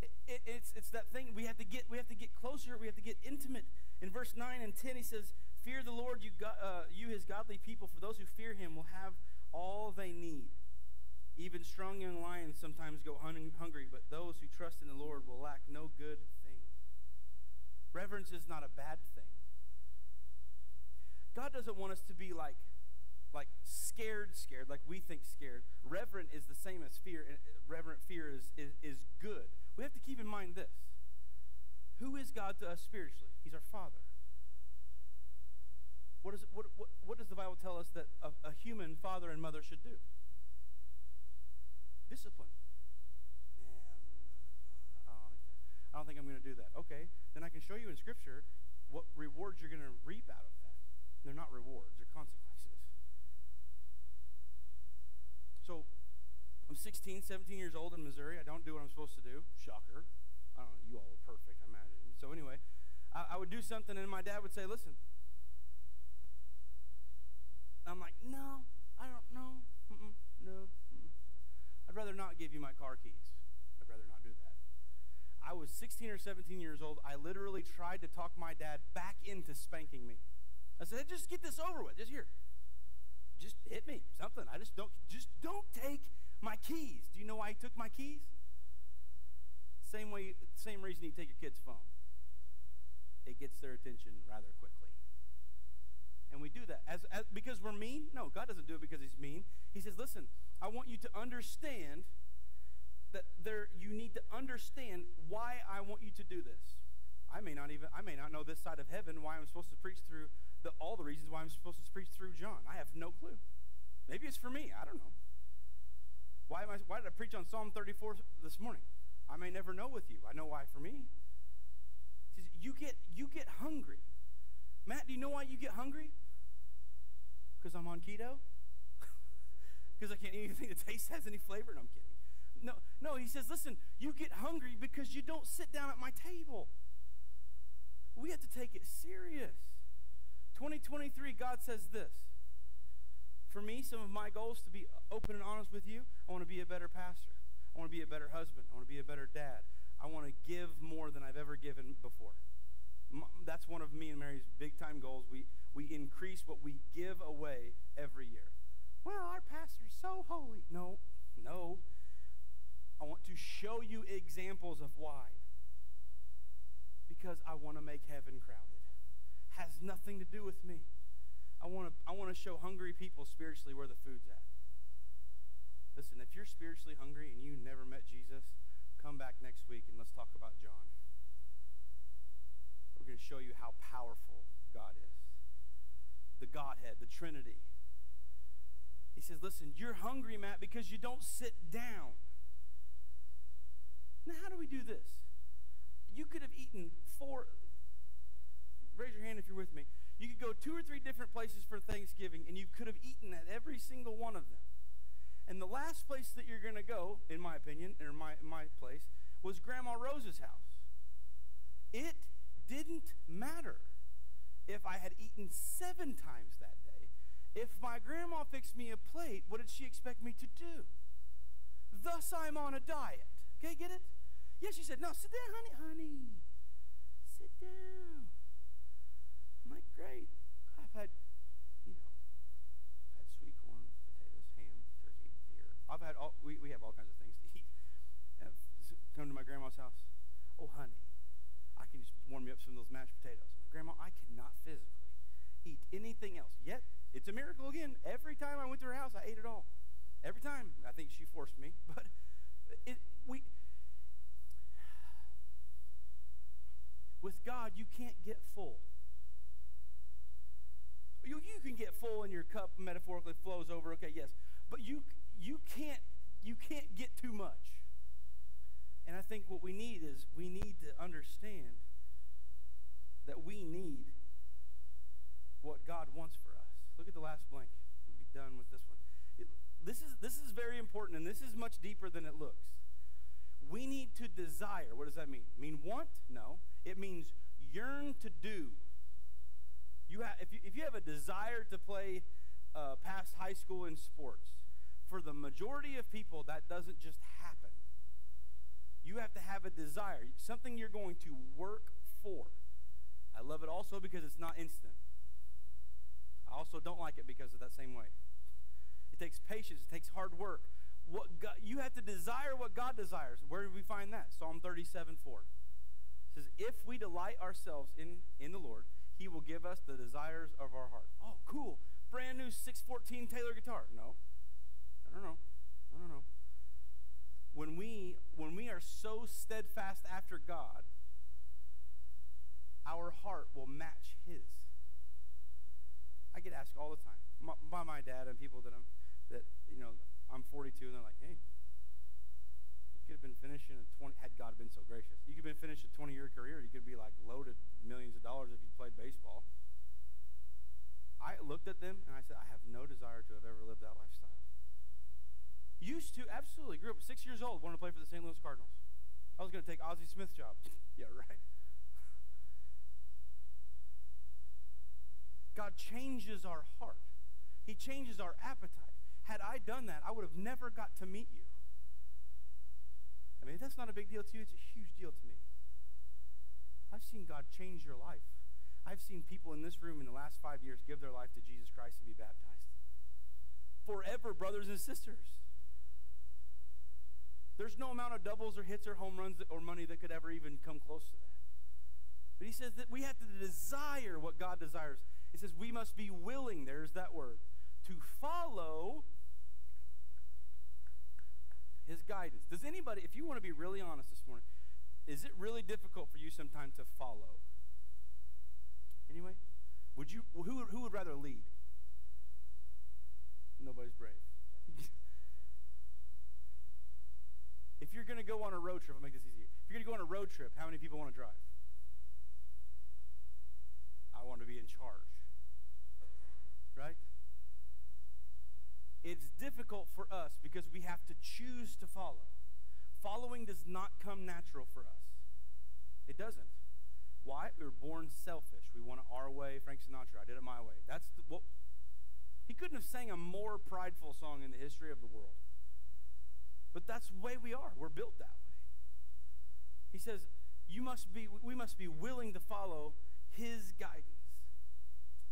It, it, it's, it's that thing we have to get we have to get closer we have to get intimate in verse 9 and 10 he says fear the lord you, uh, you his godly people for those who fear him will have all they need. Even strong young lions sometimes go hun- hungry but those who trust in the lord will lack no good thing. Reverence is not a bad thing. God doesn't want us to be like like scared scared like we think scared. Reverent is the same as fear and uh, reverent fear is, is, is good. We have to keep in mind this. Who is god to us spiritually he's our father what, is, what, what, what does the bible tell us that a, a human father and mother should do discipline uh, don't. I don't think i'm going to do that okay then i can show you in scripture what rewards you're going to reap out of that they're not rewards they're consequences so I'm 16, 17 years old in Missouri. I don't do what I'm supposed to do. Shocker. I don't know. You all are perfect, I imagine. So anyway, I, I would do something, and my dad would say, "Listen." I'm like, "No, I don't know. No. Mm-mm. I'd rather not give you my car keys. I'd rather not do that." I was 16 or 17 years old. I literally tried to talk my dad back into spanking me. I said, "Just get this over with. Just here. Just hit me. Something. I just don't. Just don't take." my keys. Do you know why he took my keys? Same way, same reason you take your kid's phone. It gets their attention rather quickly. And we do that as, as because we're mean? No, God doesn't do it because he's mean. He says, "Listen, I want you to understand that there you need to understand why I want you to do this. I may not even I may not know this side of heaven why I'm supposed to preach through the, all the reasons why I'm supposed to preach through John. I have no clue. Maybe it's for me. I don't know. Why, am I, why did I preach on Psalm 34 this morning? I may never know with you. I know why for me. You get, you get hungry. Matt, do you know why you get hungry? Because I'm on keto? Because I can't eat anything that tastes has any flavor? No, I'm kidding. No, no, he says, listen, you get hungry because you don't sit down at my table. We have to take it serious. 2023, God says this for me, some of my goals to be open and honest with you. I want to be a better pastor. I want to be a better husband. I want to be a better dad. I want to give more than I've ever given before. That's one of me and Mary's big time goals. We we increase what we give away every year. Well, our pastor's so holy. No, no. I want to show you examples of why. Because I want to make heaven crowded. Has nothing to do with me. I want to I want to show hungry people spiritually where the food's at. Listen, if you're spiritually hungry and you never met Jesus, come back next week and let's talk about John. We're going to show you how powerful God is. The Godhead, the Trinity. He says, "Listen, you're hungry, Matt, because you don't sit down." Now, how do we do this? You could have eaten four raise your hand if you're with me. You could go two or three different places for Thanksgiving, and you could have eaten at every single one of them. And the last place that you're going to go, in my opinion, or my, my place, was Grandma Rose's house. It didn't matter if I had eaten seven times that day. If my grandma fixed me a plate, what did she expect me to do? Thus, I'm on a diet. Okay, get it? Yeah, she said, No, sit down, honey, honey. Sit down. I'm like, great. I've had, you know, I've had sweet corn, potatoes, ham, turkey, deer. I've had all, we, we have all kinds of things to eat. Come to my grandma's house. Oh, honey, I can just warm me up some of those mashed potatoes. Like, Grandma, I cannot physically eat anything else. Yet, it's a miracle again. Every time I went to her house, I ate it all. Every time. I think she forced me. But it, we, with God, you can't get full. You, you can get full and your cup metaphorically flows over, okay, yes. But you you can't you can't get too much. And I think what we need is we need to understand that we need what God wants for us. Look at the last blank. We'll be done with this one. It, this is this is very important and this is much deeper than it looks. We need to desire. What does that mean? Mean want? No. It means yearn to do. You have, if, you, if you have a desire to play uh, past high school in sports, for the majority of people, that doesn't just happen. You have to have a desire, something you're going to work for. I love it also because it's not instant. I also don't like it because of that same way. It takes patience, it takes hard work. What God, you have to desire what God desires. Where do we find that? Psalm 37 4. It says, If we delight ourselves in, in the Lord, He will give us the desires of our heart. Oh, cool. Brand new 614 Taylor guitar. No. No, no, no. No, no, no. When we when we are so steadfast after God, our heart will match His. I get asked all the time my, by my dad and people that I'm that you know I'm 42 and they're like, hey, you could have been finishing a 20 had God been so gracious. You could have been finished a 20 year career. You could be like loaded millions of dollars if you played baseball. I looked at them and I said, I have no desire to have ever lived that lifestyle. Used to, absolutely. Grew up six years old, wanted to play for the St. Louis Cardinals. I was going to take Ozzie Smith's job. yeah, right. God changes our heart. He changes our appetite. Had I done that, I would have never got to meet you. I mean, that's not a big deal to you, it's a huge deal to me. I've seen God change your life. I've seen people in this room in the last five years give their life to Jesus Christ and be baptized. Forever, brothers and sisters. There's no amount of doubles or hits or home runs or money that could ever even come close to that. But he says that we have to desire what God desires. He says we must be willing, there's that word, to follow his guidance. Does anybody, if you want to be really honest this morning, is it really difficult for you sometimes to follow? Anyway, would you who who would rather lead? Nobody's brave. If you're going to go on a road trip, I'll make this easier. If you're going to go on a road trip, how many people want to drive? I want to be in charge. Right? It's difficult for us because we have to choose to follow. Following does not come natural for us. It doesn't. Why? We were born selfish. We want it our way. Frank Sinatra, I did it my way. That's the, what. He couldn't have sang a more prideful song in the history of the world. But that's the way we are. We're built that way. He says, you must be, we must be willing to follow his guidance.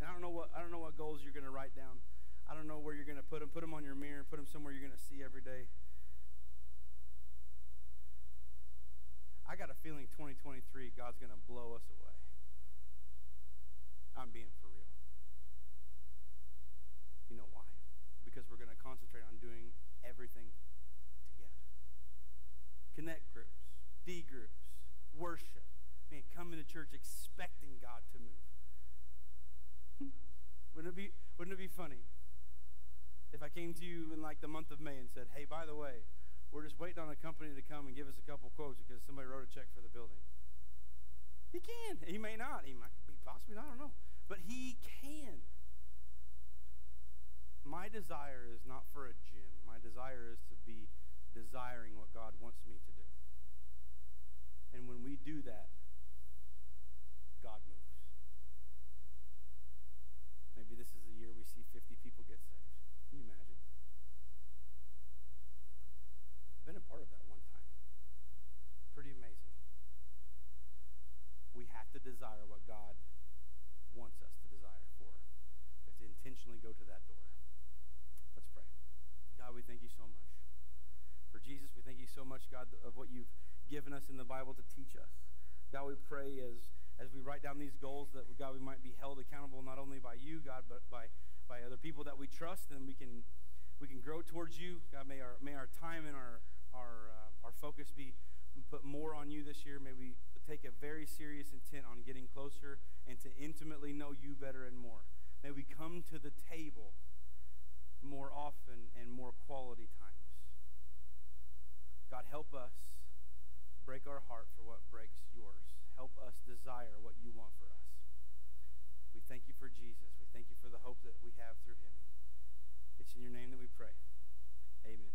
And I don't know what, I don't know what goals you're going to write down. I don't know where you're going to put them. Put them on your mirror. Put them somewhere you're going to see every day. I got a feeling 2023, God's going to blow us away. I'm being for real. You know why? Because we're going to concentrate on doing everything. Connect groups, D groups, worship. Man, coming to church expecting God to move. Hmm. wouldn't it be wouldn't it be funny if I came to you in like the month of May and said, "Hey, by the way, we're just waiting on a company to come and give us a couple quotes because somebody wrote a check for the building." He can. He may not. He might be possibly. I don't know. But he can. My desire is not for a gym. My desire is to be desiring what God wants me to do. And when we do that, God moves. Maybe this is the year we see 50 people get saved. Can you imagine? Been a part of that one time. Pretty amazing. We have to desire what God wants us to desire for. We have to intentionally go to that door. Let's pray. God, we thank you so much. For Jesus, we thank you so much, God, of what you've given us in the Bible to teach us. God, we pray as as we write down these goals that God we might be held accountable not only by you, God, but by by other people that we trust, and we can we can grow towards you. God, may our may our time and our our uh, our focus be put more on you this year. May we take a very serious intent on getting closer and to intimately know you better and more. May we come to the table more often and more quality times. God, help us break our heart for what breaks yours. Help us desire what you want for us. We thank you for Jesus. We thank you for the hope that we have through him. It's in your name that we pray. Amen.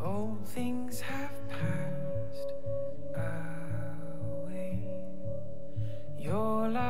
All things have passed away. Your life.